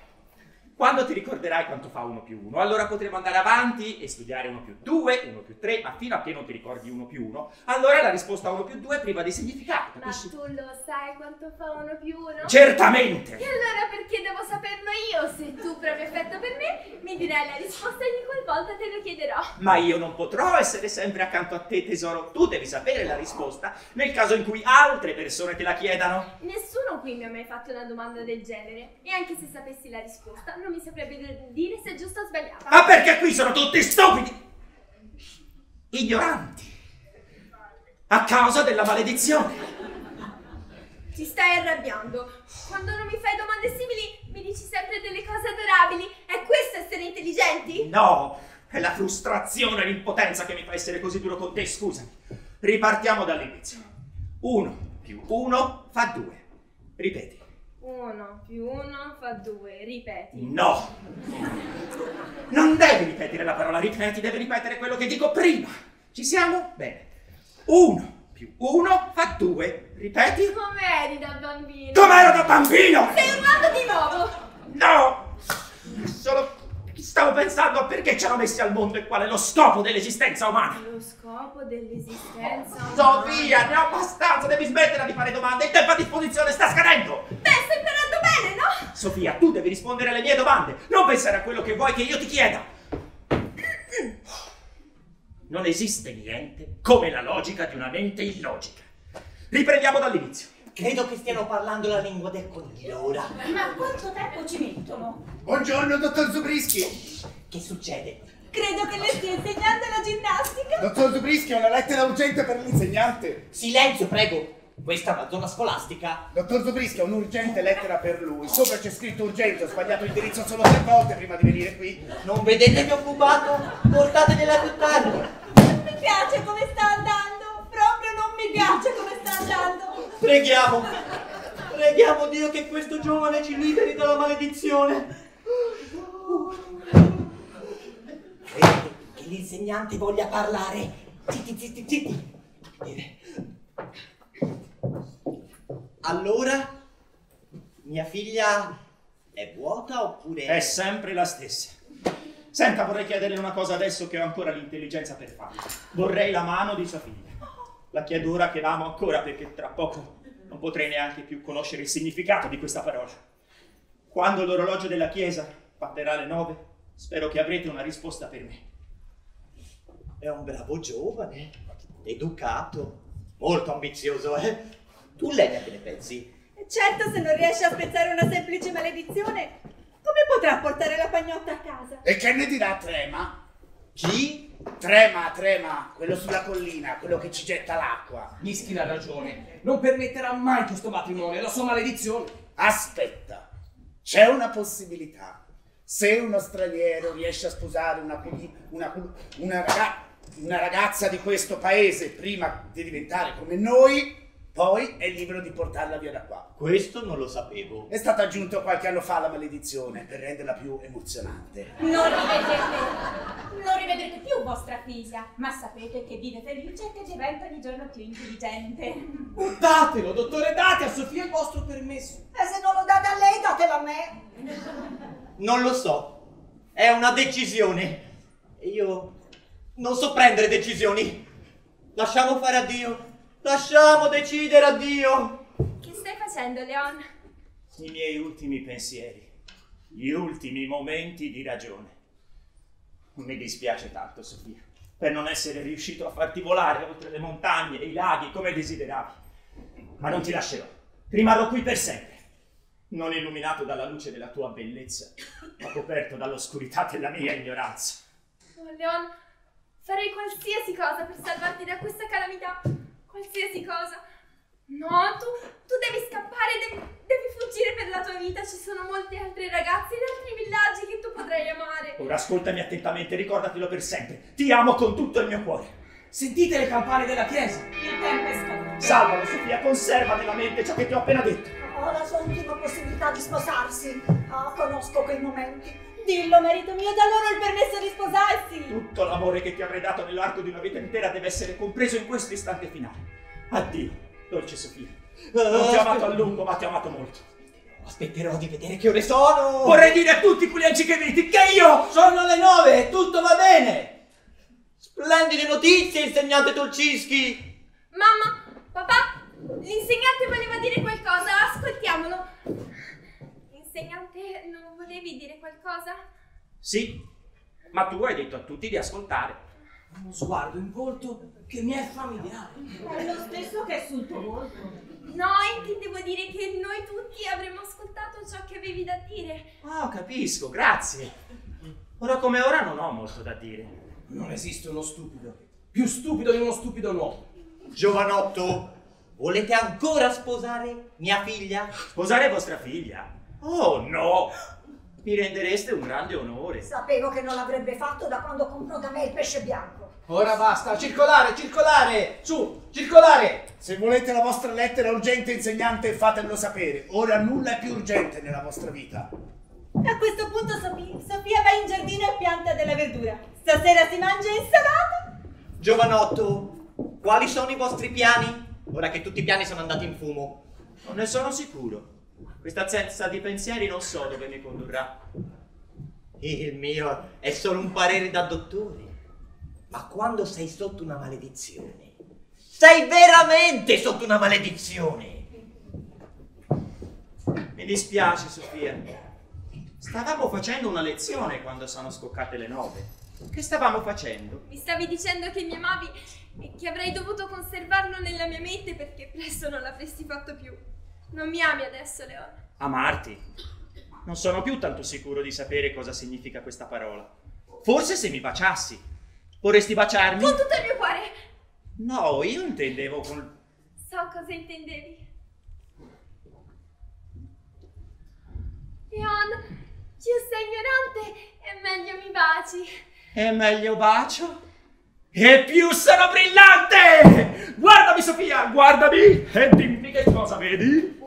Quando ti ricorderai quanto fa 1 più 1, allora potremo andare avanti e studiare 1 più 2, 1 più 3, ma fino a che non ti ricordi 1 più 1, allora la risposta a 1 più 2 è priva di significato, Ma capisci? tu lo sai quanto fa uno più uno? Certamente! E allora perché devo saperlo io? Se tu provi affetto per me, mi dirai la risposta ogni qualvolta te lo chiederò. Ma io non potrò essere sempre accanto a te, tesoro. Tu devi sapere la risposta nel caso in cui altre persone te la chiedano. Nessuno qui mi ha mai fatto una domanda del genere. E anche se sapessi la risposta, non mi saprebbe dire se è giusta o sbagliata. Ma perché qui sono tutti stupidi? Ignoranti. A causa della maledizione. Ti stai arrabbiando. Quando non mi fai domande simili, mi dici sempre delle cose adorabili. È questo essere intelligenti? No, è la frustrazione e l'impotenza che mi fa essere così duro con te, scusami. Ripartiamo dall'inizio. Uno più uno fa due. Ripeti. Uno più uno fa due, ripeti. No! Non devi ripetere la parola ripeti, devi ripetere quello che dico prima. Ci siamo? Bene. Uno più uno fa due. Ripeti? Come eri da bambino? Com'ero da bambino? Stai urlando di nuovo! No! Solo stavo pensando a perché ci hanno messi al mondo e qual è lo scopo dell'esistenza umana. Lo scopo dell'esistenza umana. Sofia, ne ho abbastanza, devi smetterla di fare domande, il tempo a disposizione sta scadendo. Beh, sto imparando bene, no? Sofia, tu devi rispondere alle mie domande, non pensare a quello che vuoi che io ti chieda. Non esiste niente come la logica di una mente illogica. Riprendiamo dall'inizio. Credo che stiano parlando la lingua del coniglio ora. Ma quanto tempo ci mettono? Buongiorno, dottor Zubrischi. Che succede? Credo che le stia insegnando la ginnastica. Dottor Zubrischi, ho una lettera urgente per l'insegnante. Silenzio, prego. Questa è una zona scolastica. Dottor Zubrischi, ho un'urgente lettera per lui. Sopra c'è scritto urgente, ho sbagliato l'indirizzo solo tre volte prima di venire qui. Non vedete che ho fumato? Portatela più tardi. Non mi piace come sta andando. Proprio non mi piace come sta andando. Preghiamo. Preghiamo Dio che questo giovane ci liberi dalla maledizione. Credo che l'insegnante voglia parlare. Zitti, zitti, zitti. Dire. Allora, mia figlia è vuota oppure... È sempre la stessa. Senta, vorrei chiederle una cosa adesso che ho ancora l'intelligenza per farlo. Vorrei la mano di sua figlia. La chiedo ora che l'amo ancora perché tra poco non potrei neanche più conoscere il significato di questa parola. Quando l'orologio della chiesa batterà le nove, spero che avrete una risposta per me. È un bravo giovane, educato, molto ambizioso, eh? Tu, Lenia, che ne pensi? E certo, se non riesce a spezzare una semplice maledizione, come potrà portare la pagnotta a casa? E che ne dirà Trema? Chi? Trema, Trema, quello sulla collina, quello che ci getta l'acqua. Mischin ha ragione. Non permetterà mai questo matrimonio, è la sua maledizione. Aspetta, c'è una possibilità. Se uno straniero riesce a sposare una, una, una raga- una ragazza di questo paese prima di diventare come noi, poi è libero di portarla via da qua. Questo non lo sapevo. È stata aggiunta qualche anno fa la maledizione per renderla più emozionante. Non rivedrete, non rivedrete più vostra figlia, ma sapete che vive felice e che diventa ogni giorno più intelligente. Datelo, dottore, date a Sofia il vostro permesso. E se non lo date a lei, datelo a me. Non lo so. È una decisione. E io non so prendere decisioni. Lasciamo fare a Dio. Lasciamo decidere a Dio. Che stai facendo, Leon? I miei ultimi pensieri, gli ultimi momenti di ragione. Mi dispiace tanto, Sofia, per non essere riuscito a farti volare oltre le montagne e i laghi come desideravi. Ma non ti lascerò. Rimarrò qui per sempre. Non illuminato dalla luce della tua bellezza, ma coperto dall'oscurità della mia ignoranza. Oh, Leon, farei qualsiasi cosa per salvarti da questa calamità. Qualsiasi cosa. No, tu, tu devi scappare, devi, devi fuggire per la tua vita. Ci sono molti altri ragazzi in altri villaggi che tu potrai amare. Ora ascoltami attentamente, ricordatelo per sempre. Ti amo con tutto il mio cuore. Sentite le campane della chiesa. Il tempo è scaduto. Salvalo, Sofia, conserva nella mente ciò che ti ho appena detto. Ho la sua ultima possibilità di sposarsi. Ah, conosco quei momenti. Dillo, marito mio, da loro il permesso di sposarsi. Tutto l'amore che ti avrei dato nell'arco di una vita intera deve essere compreso in questo istante finale. Addio, dolce Sofia. Non ti ho amato a lungo, ma ti ho amato molto. Aspetterò di vedere che ore sono. Vorrei dire a tutti quegli viti che io Sono le nove, tutto va bene. Splendide notizie, insegnante Tolcischi. Mamma, papà, l'insegnante voleva dire qualcosa, ascoltiamolo. Insegnante, non volevi dire qualcosa? Sì, ma tu hai detto a tutti di ascoltare. Uno sguardo in volto che mi è familiare. È lo stesso che è sul tuo volto. No, intendevo dire che noi tutti avremmo ascoltato ciò che avevi da dire. Ah, capisco, grazie. Ora come ora non ho molto da dire. Non esiste uno stupido. Più stupido di uno stupido nuovo. Giovanotto, volete ancora sposare mia figlia? Sposare vostra figlia? Oh no! Mi rendereste un grande onore. Sapevo che non l'avrebbe fatto da quando comprò da me il pesce bianco. Ora basta, circolare, circolare! Su, circolare! Se volete la vostra lettera urgente, insegnante, fatemelo sapere. Ora nulla è più urgente nella vostra vita. A questo punto Sofia, Sofia va in giardino e pianta della verdura. Stasera si mangia insalata. Giovanotto, quali sono i vostri piani? Ora che tutti i piani sono andati in fumo. Non ne sono sicuro. Questa assenza di pensieri non so dove mi condurrà. Il mio è solo un parere da dottore. Ma quando sei sotto una maledizione, sei veramente sotto una maledizione. Mi dispiace, Sofia. Stavamo facendo una lezione quando sono scoccate le nove. Che stavamo facendo? Mi stavi dicendo che mi amavi e che avrei dovuto conservarlo nella mia mente perché presto non l'avresti fatto più. Non mi ami adesso, Leone. Amarti? Non sono più tanto sicuro di sapere cosa significa questa parola. Forse se mi baciassi. Vorresti baciarmi? Con tutto il mio cuore! No, io intendevo con... So cosa intendevi. Leon, più sei ignorante e meglio mi baci. È meglio bacio? E più sono brillante! Guardami, Sofia, guardami e dimmi che cosa vedi.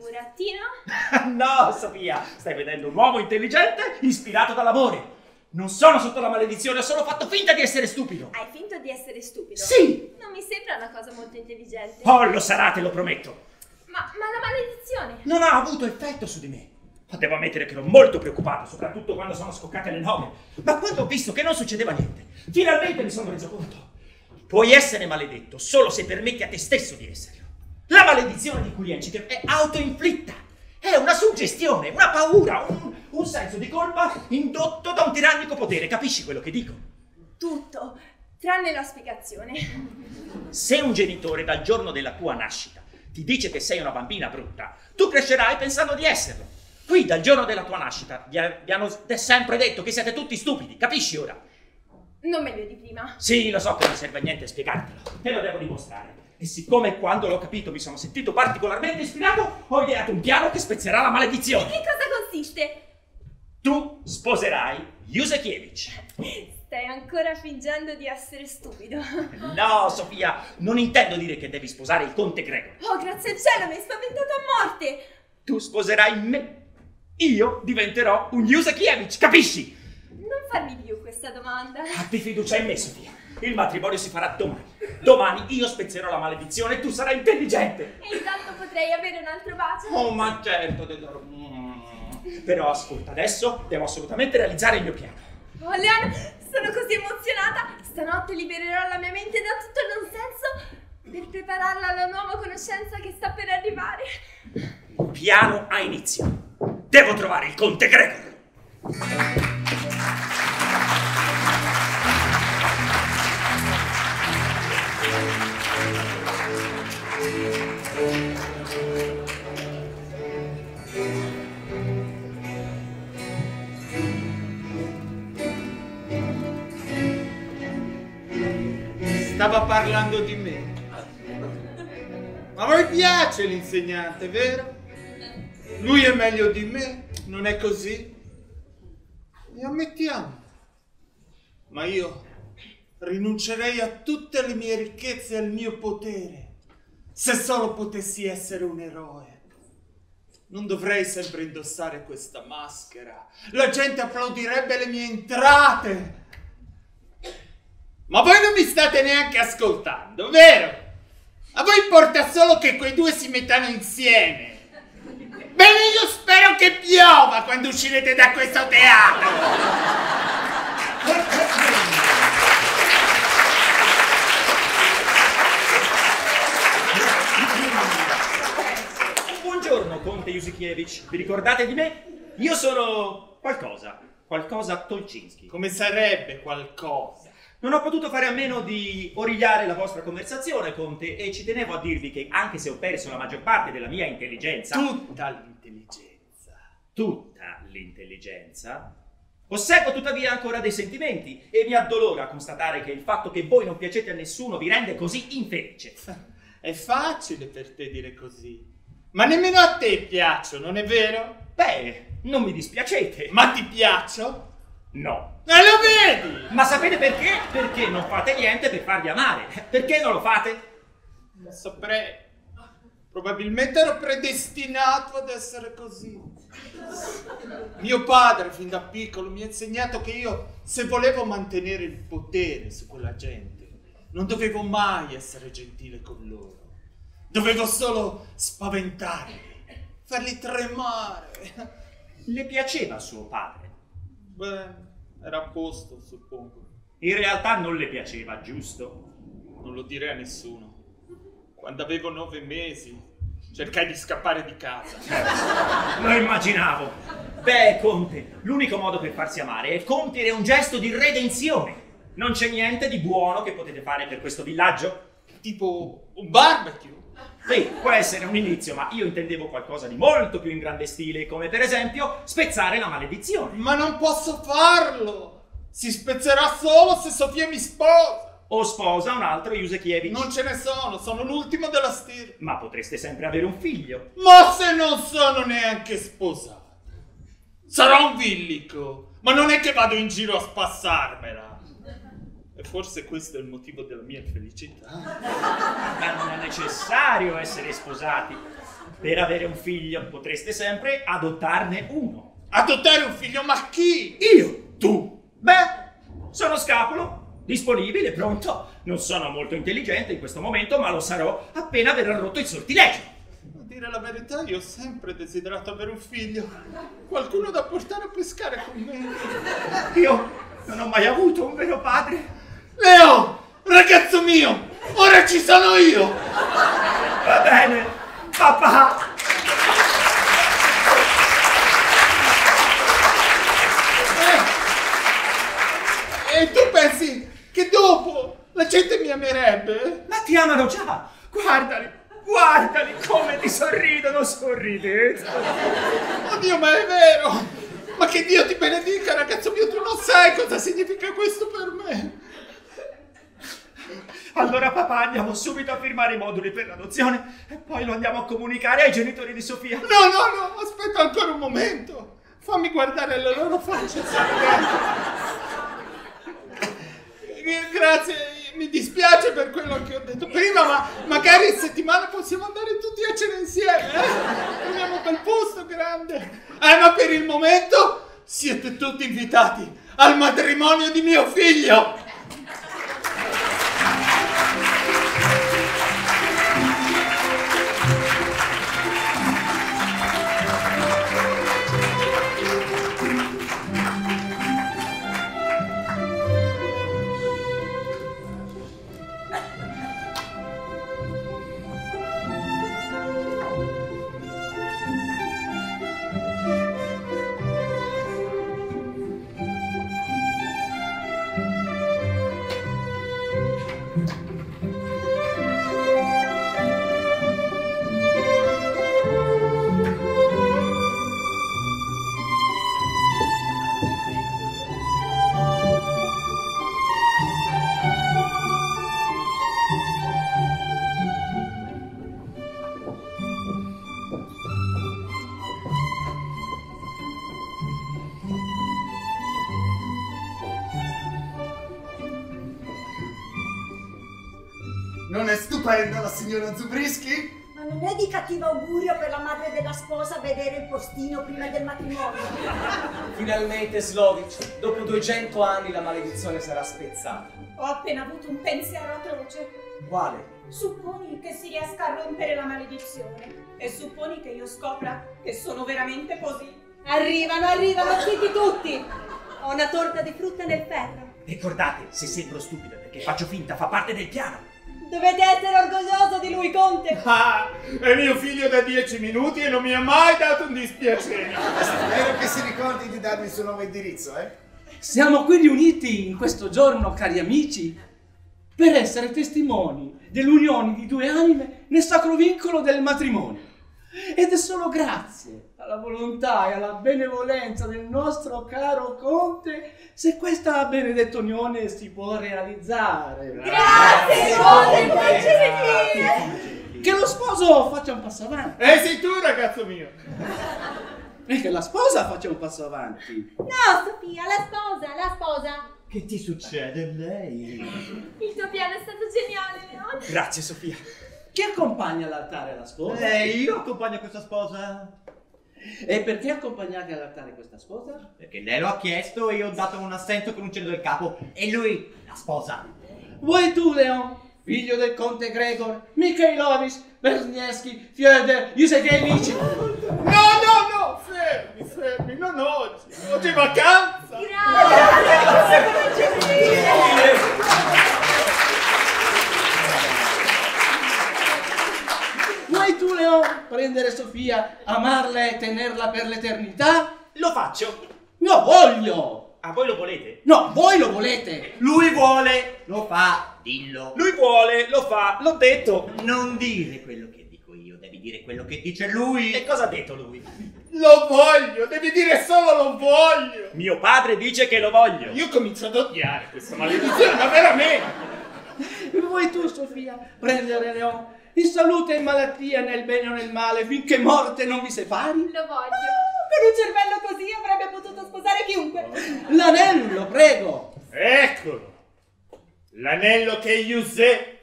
Burattino? no, Sofia, stai vedendo un uomo intelligente ispirato dall'amore. Non sono sotto la maledizione, ho solo fatto finta di essere stupido. Hai finto di essere stupido? Sì! Non mi sembra una cosa molto intelligente. Oh, lo sarà, te lo prometto. Ma, ma la maledizione? Non ha avuto effetto su di me. Ma devo ammettere che ero molto preoccupato, soprattutto quando sono scoccate le nove. Ma quando ho visto che non succedeva niente, finalmente mi sono reso conto. Puoi essere maledetto solo se permetti a te stesso di esserlo. La maledizione di Kurienchik è autoinflitta. È una suggestione, una paura, un, un senso di colpa indotto da un tirannico potere. Capisci quello che dico? Tutto, tranne la spiegazione. Se un genitore dal giorno della tua nascita ti dice che sei una bambina brutta, tu crescerai pensando di esserlo. Qui, dal giorno della tua nascita, vi, vi hanno sempre detto che siete tutti stupidi, capisci ora? Non meglio di prima. Sì, lo so che non serve a niente spiegartelo, te lo devo dimostrare. E siccome quando l'ho capito mi sono sentito particolarmente ispirato, ho ideato un piano che spezzerà la In maledizione. che cosa consiste? Tu sposerai Yusekiewicz. Stai ancora fingendo di essere stupido. No, Sofia, non intendo dire che devi sposare il conte Gregor. Oh, grazie al cielo, mi hai spaventato a morte! Tu sposerai me. Io diventerò un Yusekiewicz, capisci? Non farmi più questa domanda. Abbi fiducia in me, Sofia. Il matrimonio si farà domani. Domani io spezzerò la maledizione e tu sarai intelligente. E intanto potrei avere un altro bacio? Oh, ma certo, te darò. Mm. Però ascolta, adesso devo assolutamente realizzare il mio piano. Oh, Leon, sono così emozionata! Stanotte libererò la mia mente da tutto il non senso per prepararla alla nuova conoscenza che sta per arrivare. Il piano ha inizio. Devo trovare il conte Gregor. Stava parlando di me. Ma a voi piace l'insegnante, vero? Lui è meglio di me, non è così? E ammettiamo. Ma io rinuncerei a tutte le mie ricchezze e al mio potere se solo potessi essere un eroe. Non dovrei sempre indossare questa maschera. La gente applaudirebbe le mie entrate. Ma voi non mi state neanche ascoltando, vero? A voi importa solo che quei due si mettano insieme. Bene, io spero che piova quando uscirete da questo teatro. Conte Yusekiewicz. Vi ricordate di me? Io sono qualcosa. Qualcosa Tolcinski. Come sarebbe qualcosa? Non ho potuto fare a meno di origliare la vostra conversazione, Conte, e ci tenevo a dirvi che anche se ho perso la maggior parte della mia intelligenza, Tutta l'intelligenza. tutta l'intelligenza, posseggo tuttavia ancora dei sentimenti e mi addolora constatare che il fatto che voi non piacete a nessuno vi rende così infelice. È facile per te dire così. Ma nemmeno a te piaccio, non è vero? Beh, non mi dispiacete. Ma ti piaccio? No. E lo vedi? Ma sapete perché? Perché non fate niente per farvi amare. Perché non lo fate? Non saprei. Probabilmente ero predestinato ad essere così. Mio padre, fin da piccolo, mi ha insegnato che io, se volevo mantenere il potere su quella gente, non dovevo mai essere gentile con loro. Dovevo solo spaventarli, farli tremare. Le piaceva suo padre? Beh, era a posto, suppongo. In realtà non le piaceva, giusto? Non lo direi a nessuno. Quando avevo nove mesi, cercai di scappare di casa. Lo immaginavo. Beh, Conte, l'unico modo per farsi amare è compiere un gesto di redenzione. Non c'è niente di buono che potete fare per questo villaggio? Tipo un barbecue? Sì, può essere un inizio, ma io intendevo qualcosa di molto più in grande stile, come per esempio spezzare la maledizione. Ma non posso farlo! Si spezzerà solo se Sofia mi sposa! O sposa un altro Yusekiewicz. Non ce ne sono, sono l'ultimo della stirpe. Ma potreste sempre avere un figlio. Ma se non sono neanche sposato? Sarò un villico, ma non è che vado in giro a spassarmela. E forse questo è il motivo della mia felicità. Ma non è necessario essere sposati. Per avere un figlio potreste sempre adottarne uno. Adottare un figlio, ma chi? Io? Tu? Beh, sono scapolo, disponibile, pronto. Non sono molto intelligente in questo momento, ma lo sarò appena verrà rotto il sortilegio. A dire la verità, io ho sempre desiderato avere un figlio. Qualcuno da portare a pescare con me. Io non ho mai avuto un vero padre. Leo, ragazzo mio, ora ci sono io. Va bene, papà. E tu pensi che dopo la gente mi amerebbe? Ma ti amano già. Guardali, guardali come ti sorridono, sorridete. Oddio, ma è vero. Ma che Dio ti benedica, ragazzo mio, tu non sai cosa significa questo per me. Allora papà andiamo subito a firmare i moduli per l'adozione e poi lo andiamo a comunicare ai genitori di Sofia. No, no, no, aspetta ancora un momento. Fammi guardare le loro facce. Grazie, mi dispiace per quello che ho detto prima, ma magari in settimana possiamo andare tutti a cena insieme, eh? Troviamo quel posto grande. Eh, ma per il momento siete tutti invitati al matrimonio di mio figlio. Finalmente, Slovic, dopo 200 anni la maledizione sarà spezzata. Ho appena avuto un pensiero atroce. Quale? Supponi che si riesca a rompere la maledizione e supponi che io scopra che sono veramente così. Arrivano, arrivano, zitti tutti! Ho una torta di frutta nel ferro. Ricordate, se sembro stupido è perché faccio finta, fa parte del piano. Dovete essere orgoglioso di lui, Conte! Ah, è mio figlio da dieci minuti e non mi ha mai dato un dispiacere. Spero che si ricordi di darmi il suo nuovo indirizzo, eh? Siamo qui riuniti in questo giorno, cari amici, per essere testimoni dell'unione di due anime nel sacro vincolo del matrimonio. Ed è solo grazie alla volontà e alla benevolenza del nostro caro Conte se questa benedetta unione si può realizzare. Grazie, Conte, come ci Che lo sposo faccia un passo avanti. Eh, sei tu, ragazzo mio. E che la sposa faccia un passo avanti. No, Sofia, la sposa, la sposa! Che ti succede lei? Il tuo piano è stato geniale, Leone. Grazie, Sofia. Chi accompagna all'altare la sposa? Lei, io accompagno questa sposa. E perché accompagnate all'altare questa sposa? Perché lei lo ha chiesto e io ho dato un assenso con un cenno del capo. E lui, la sposa. Vuoi tu, Leon, figlio del conte Gregor, Mikhailovich, Bernieschi, Fyodor, Yusekiewicz? No, no, no, fermi, fermi. non oggi. Oggi è vacanza. Vuoi tu, Leon, prendere Sofia, amarla e tenerla per l'eternità? Lo faccio. Lo voglio! Ah, voi lo volete? No, voi lo volete! Lui vuole, lo fa, dillo. Lui vuole, lo fa, l'ho detto. Non dire quello che dico io, devi dire quello che dice lui. E cosa ha detto lui? Lo voglio, devi dire solo lo voglio. Mio padre dice che lo voglio. Io comincio ad odiare questa maledizione, ma veramente. Vuoi tu, Sofia, prendere Leon in salute e in malattia, nel bene o nel male, finché morte non vi separi? Lo voglio. Con un cervello così avrebbe potuto sposare chiunque. L'anello, prego! Eccolo. L'anello che Yusè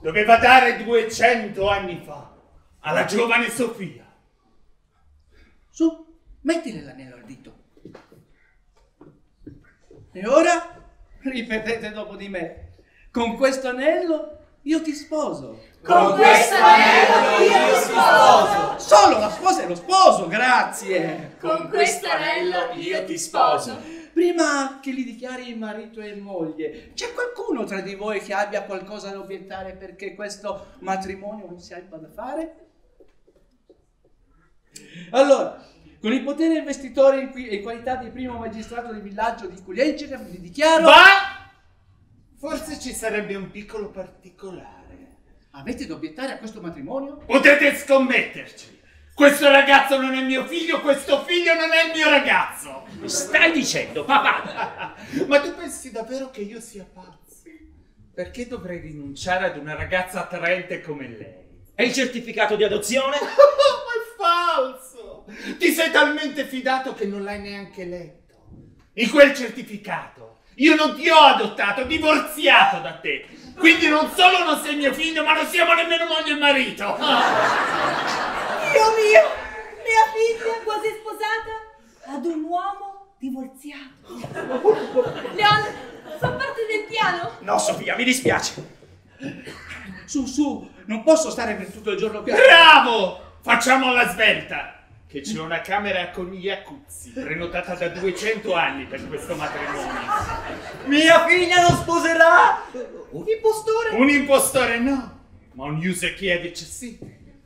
doveva dare 200 anni fa alla giovane Sofia. Su, mettile l'anello al dito. E ora ripetete dopo di me. Con questo anello io ti sposo. Con questo anello io ti sposo. Solo la sposa e lo sposo, grazie. Con questo anello io ti sposo. Prima che li dichiari marito e moglie, c'è qualcuno tra di voi che abbia qualcosa da obiettare perché questo matrimonio non si abbia da fare? Allora, con il potere investitore in, qui- in qualità di primo magistrato del villaggio di Culiegere, vi dichiaro... Ma forse ci sarebbe un piccolo particolare. Avete da obiettare a questo matrimonio? Potete scommetterci. Questo ragazzo non è mio figlio, questo figlio non è il mio ragazzo. Stai dicendo, papà? Ma tu pensi davvero che io sia pazzo? Perché dovrei rinunciare ad una ragazza attraente come lei? E il certificato di adozione? Ma è falso! Ti sei talmente fidato che non l'hai neanche letto. In quel certificato io non ti ho adottato, ho divorziato da te. Quindi non solo non sei mio figlio, ma non siamo nemmeno moglie e marito. Dio mio, mia figlia quasi sposata ad un uomo divorziato. Leon, fa parte del piano. No, Sofia, mi dispiace. Su, su, non posso stare per tutto il giorno qui. Bravo! Facciamo la svelta. Che c'è una camera con gli acuzzi, prenotata da 200 anni per questo matrimonio. Mia figlia lo sposerà! Un impostore! Un impostore no, ma un Yusekiewicz sì.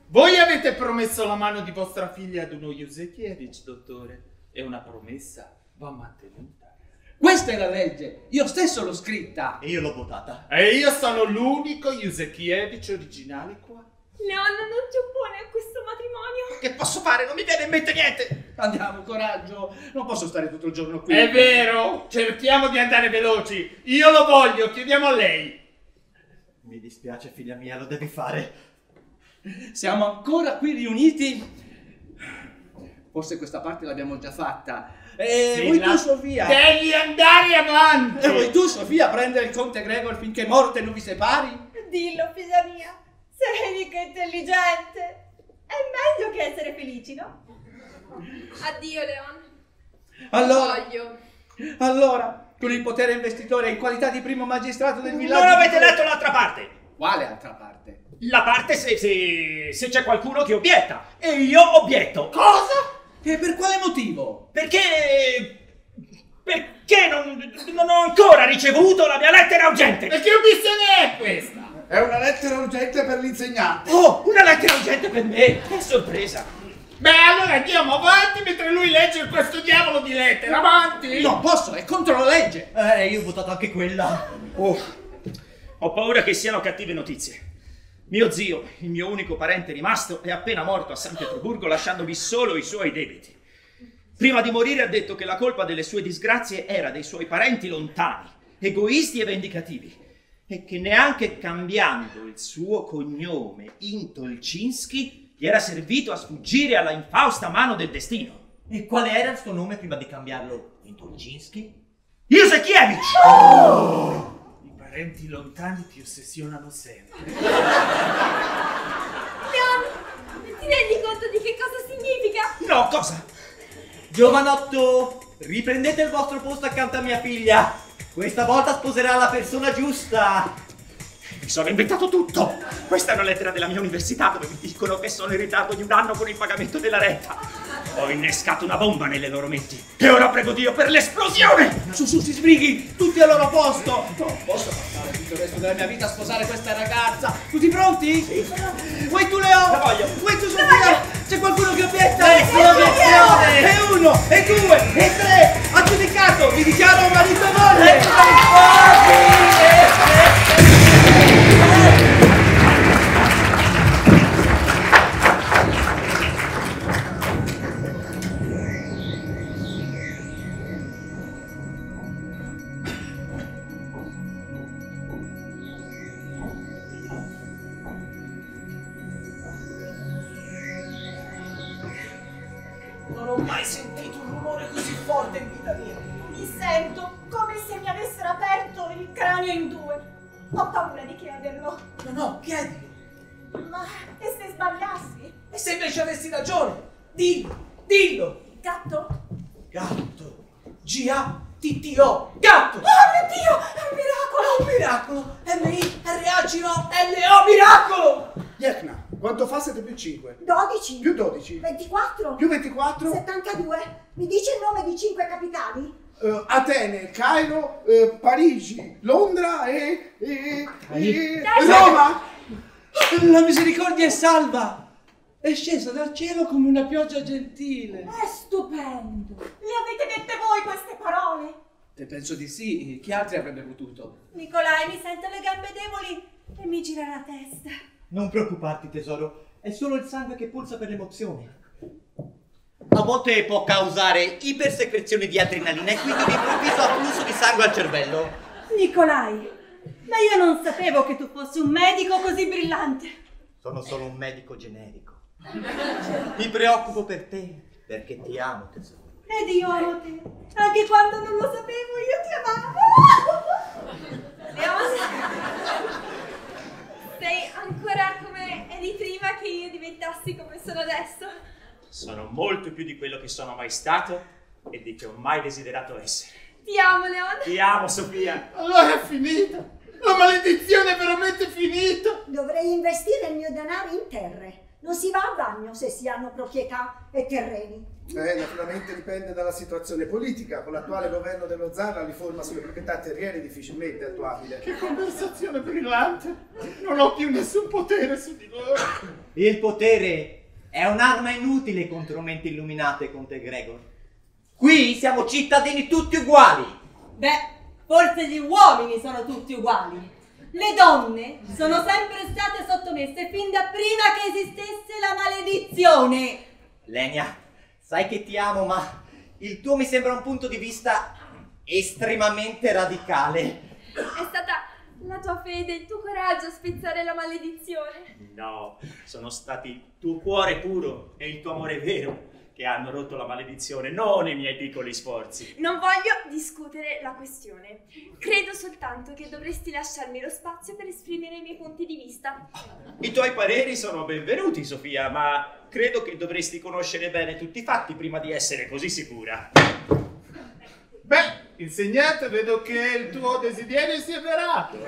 Voi avete promesso la mano di vostra figlia ad uno Yusekiewicz, dottore. E una promessa va mantenuta. Questa è la legge, io stesso l'ho scritta. E io l'ho votata. E io sono l'unico Yusekiewicz originale qua. Leon non ti oppone a questo matrimonio. Che posso fare? Non mi viene in mente niente. Andiamo, coraggio, non posso stare tutto il giorno qui. È vero, cerchiamo di andare veloci. Io lo voglio, chiediamo a lei. Mi dispiace, figlia mia, lo devi fare. Siamo ancora qui riuniti. Forse questa parte l'abbiamo già fatta. E Sì, vuoi la- tu, Sofia? Devi andare avanti. E vuoi tu, Sofia, prendere il conte Gregor finché morte non vi separi? Dillo, figlia mia, sei mica intelligente. È meglio che essere felici, no? Addio, Leon. Allora, Voglio. allora, con il potere investitore in qualità di primo magistrato del villaggio... Non avete letto l'altra parte. Quale altra parte? La parte se, se, se c'è qualcuno che obietta. E io obietto. Cosa? E per quale motivo? Perché... Perché non, non ho ancora ricevuto la mia lettera urgente? E che obizione è questa? È una lettera urgente per l'insegnante. Oh, una lettera urgente per me! Che sorpresa! Beh, allora andiamo avanti mentre lui legge questo diavolo di lettere. Avanti! Non posso, è contro la legge! Eh, io ho votato anche quella. Oh, ho paura che siano cattive notizie. Mio zio, il mio unico parente rimasto, è appena morto a San Pietroburgo lasciandovi solo i suoi debiti. Prima di morire ha detto che la colpa delle sue disgrazie era dei suoi parenti lontani, egoisti e vendicativi, e che neanche cambiando il suo cognome in Tolcinski gli era servito a sfuggire alla infausta mano del destino. E qual era il suo nome prima di cambiarlo in Tolcinski? Yusekiewicz! I parenti lontani ti ossessionano sempre. Leon, ti rendi conto di che cosa significa? No, cosa? Giovanotto, riprendete il vostro posto accanto a mia figlia. Questa volta sposerà la persona giusta. Mi sono inventato tutto! Questa è una lettera della mia università dove mi dicono che sono in ritardo di un anno con il pagamento della retta. Ho innescato una bomba nelle loro menti e ora prego Dio per l'esplosione! Su, su, si sbrighi, tutti al loro posto. Non posso passare tutto il resto della mia vita a sposare questa ragazza. Tutti pronti? Sì. Vuoi tu, Leo? La voglio. Vuoi tu, Sofia? C'è qualcuno che obietta? Nessuna obiezione! E uno, e due, e tre. Ha giudicato, mi dichiaro marito e moglie. Non Più 24? 72. Mi dice il nome di cinque capitali? Eh, Atene, Cairo, eh, Parigi, Londra e, e, e Dai, Roma. La misericordia è salva. È scesa dal cielo come una pioggia gentile. È stupendo. Le avete dette voi queste parole? Te penso di sì. Chi altri avrebbe potuto? Nicolai, mi sento le gambe deboli e mi gira la testa. Non preoccuparti, tesoro. È solo il sangue che pulsa per l'emozione. A volte può causare ipersecrezione di adrenalina e quindi un improvviso afflusso di sangue al cervello. Nicolai, ma io non sapevo che tu fossi un medico così brillante. Sono solo un medico generico. Mi preoccupo per te, perché ti amo, tesoro. Ed io amo te. Anche quando non lo sapevo, io ti amavo. Sei ancora come eri prima che io diventassi come sono adesso? Sono molto più di quello che sono mai stato e di che ho mai desiderato essere. Ti amo, Leon. Ti amo, Sofia. Allora è finita. La maledizione è veramente finita. Dovrei investire il mio denaro in terre. Non si va a bagno se si hanno proprietà e terreni. Eh, naturalmente dipende dalla situazione politica. Con l'attuale governo dello zar la riforma sulle proprietà terriere è difficilmente attuabile. Che conversazione brillante. Non ho più nessun potere su di loro. Il potere è un'arma inutile contro menti illuminate, Conte Gregor. Qui siamo cittadini tutti uguali. Beh, forse gli uomini sono tutti uguali. Le donne sono sempre state sottomesse fin da prima che esistesse la maledizione. Lenia, sai che ti amo, ma il tuo mi sembra un punto di vista estremamente radicale. È stata la tua fede, il tuo coraggio a spezzare la maledizione. No, sono stati il tuo cuore puro e il tuo amore vero che hanno rotto la maledizione, non i miei piccoli sforzi. Non voglio discutere la questione. Credo soltanto che dovresti lasciarmi lo spazio per esprimere i miei punti di vista. I tuoi pareri sono benvenuti, Sofia, ma credo che dovresti conoscere bene tutti i fatti prima di essere così sicura. Beh, insegnante, vedo che il tuo desiderio si è avverato.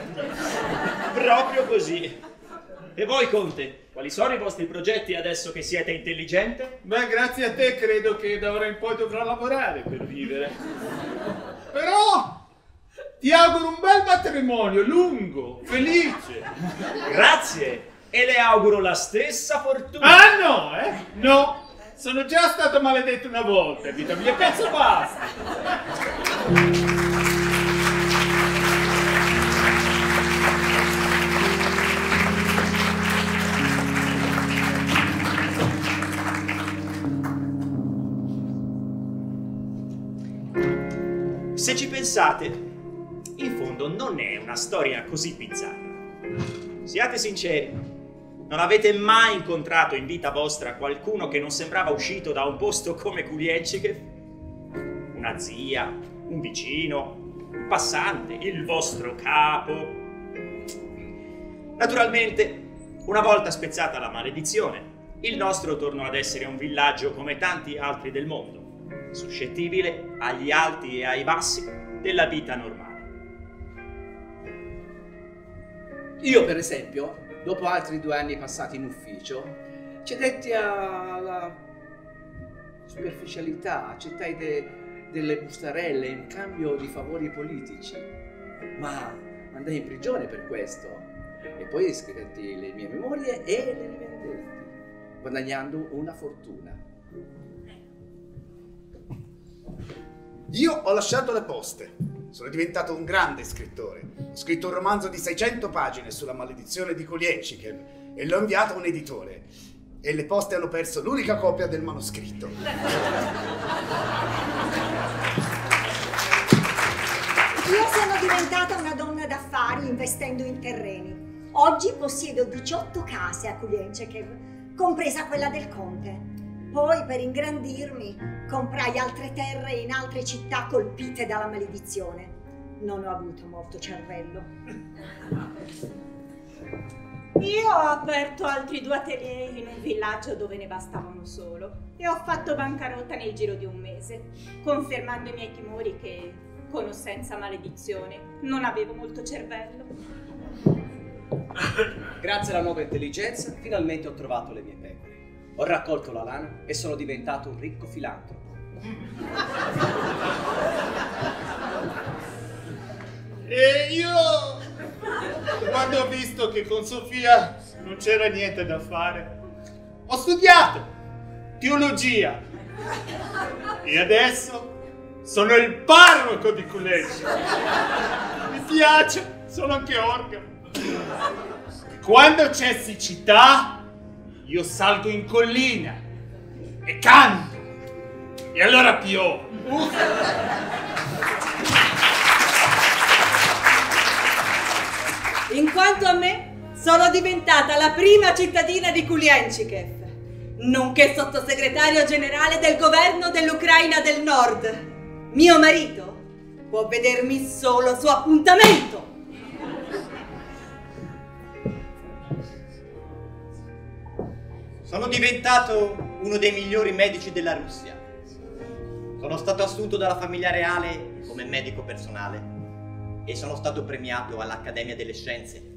Proprio così. E voi, Conte, quali sono i vostri progetti adesso che siete intelligente? Beh, grazie a te credo che da ora in poi dovrò lavorare per vivere. Però ti auguro un bel matrimonio, lungo, felice. Grazie! E le auguro la stessa fortuna. Ah no, eh? No, sono già stato maledetto una volta, vita mia, cazzo basta. Se ci pensate, in fondo non è una storia così bizzarra. Siate sinceri, non avete mai incontrato in vita vostra qualcuno che non sembrava uscito da un posto come Kuliecike? Una zia, un vicino, un passante, il vostro capo? Naturalmente, una volta spezzata la maledizione, il nostro tornò ad essere un villaggio come tanti altri del mondo, suscettibile agli alti e ai bassi della vita normale. Io, per esempio, dopo altri due anni passati in ufficio, cedetti alla superficialità, accettai de- delle bustarelle in cambio di favori politici. Ma andai in prigione per questo. E poi scrivetti le mie memorie e le rivendetti, guadagnando una fortuna. Io ho lasciato le poste. Sono diventato un grande scrittore. Ho scritto un romanzo di 600 pagine sulla maledizione di Kolienchikev e l'ho inviato a un editore. E le poste hanno perso l'unica copia del manoscritto. Io sono diventata una donna d'affari investendo in terreni. Oggi possiedo 18 case a Kulienchev, compresa quella del conte. Poi, per ingrandirmi, comprai altre terre in altre città colpite dalla maledizione. Non ho avuto molto cervello. Io ho aperto altri due atelier in un villaggio dove ne bastava uno solo e ho fatto bancarotta nel giro di un mese, confermando i miei timori che, con o senza maledizione, non avevo molto cervello. Grazie alla nuova intelligenza, finalmente ho trovato le mie pecore. Ho raccolto la lana e sono diventato un ricco filantropo. E io, quando ho visto che con Sofia non c'era niente da fare, ho studiato teologia e adesso sono il parroco di Culeccia. Mi piace, sono anche organo. Quando c'è siccità, io salgo in collina e canto. E allora piove. In quanto a me, sono diventata la prima cittadina di Kulienchikev, nonché sottosegretario generale del governo dell'Ucraina del Nord. Mio marito può vedermi solo su appuntamento. Sono diventato uno dei migliori medici della Russia. Sono stato assunto dalla famiglia reale come medico personale e sono stato premiato all'Accademia delle Scienze.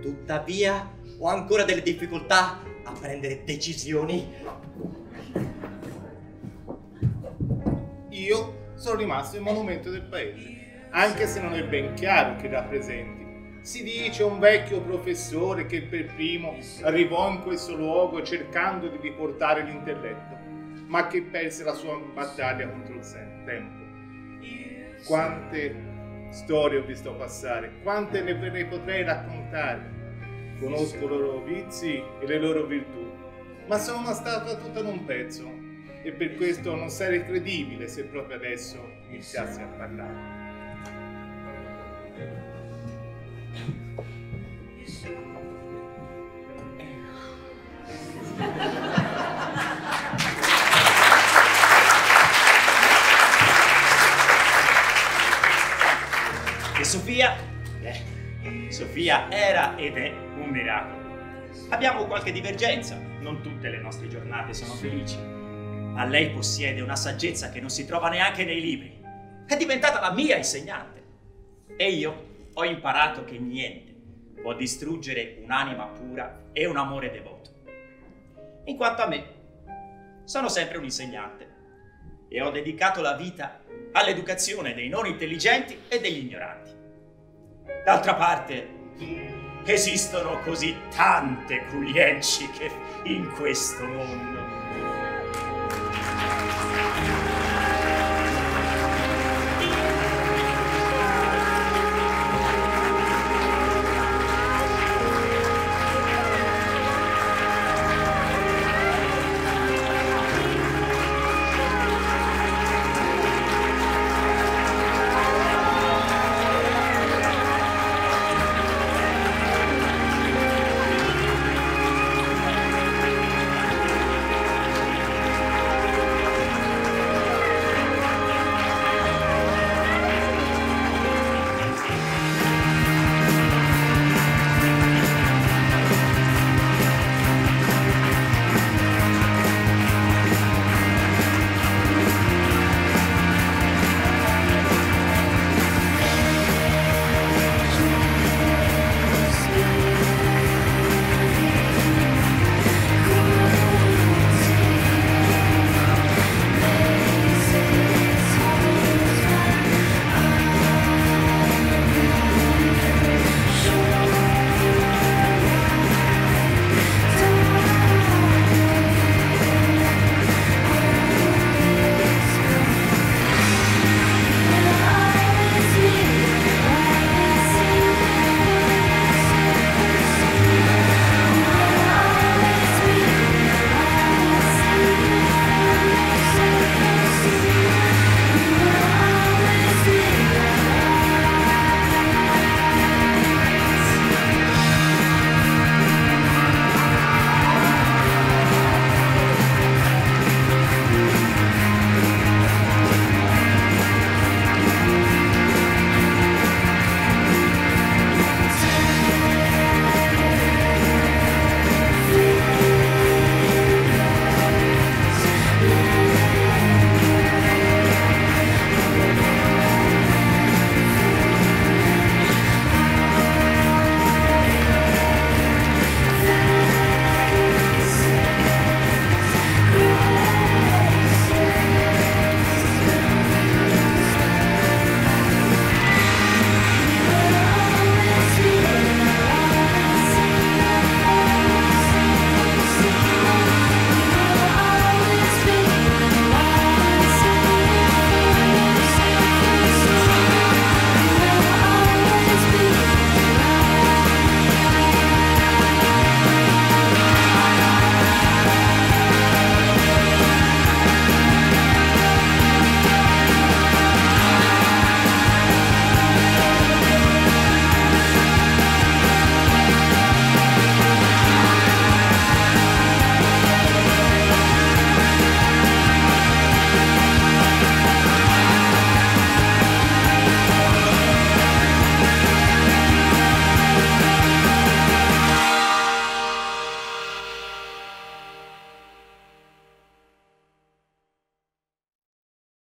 Tuttavia, ho ancora delle difficoltà a prendere decisioni. Io sono rimasto il monumento del paese, anche se non è ben chiaro chi rappresenti. Si dice un vecchio professore che per primo arrivò in questo luogo cercando di riportare l'intelletto, ma che perse la sua battaglia contro il tempo. Quante storie ho visto passare, quante ne potrei raccontare. Conosco i loro vizi e le loro virtù, ma sono una statua tutta in un pezzo e per questo non sarei credibile se proprio adesso iniziassi a parlare. E Sofia? Eh, Sofia era ed è un miracolo. Abbiamo qualche divergenza, non tutte le nostre giornate sono felici, ma lei possiede una saggezza che non si trova neanche nei libri. È diventata la mia insegnante. E io ho imparato che niente può distruggere un'anima pura e un amore devoto. In quanto a me, sono sempre un insegnante e ho dedicato la vita all'educazione dei non intelligenti e degli ignoranti. D'altra parte, esistono così tante Kulienchikev in questo mondo.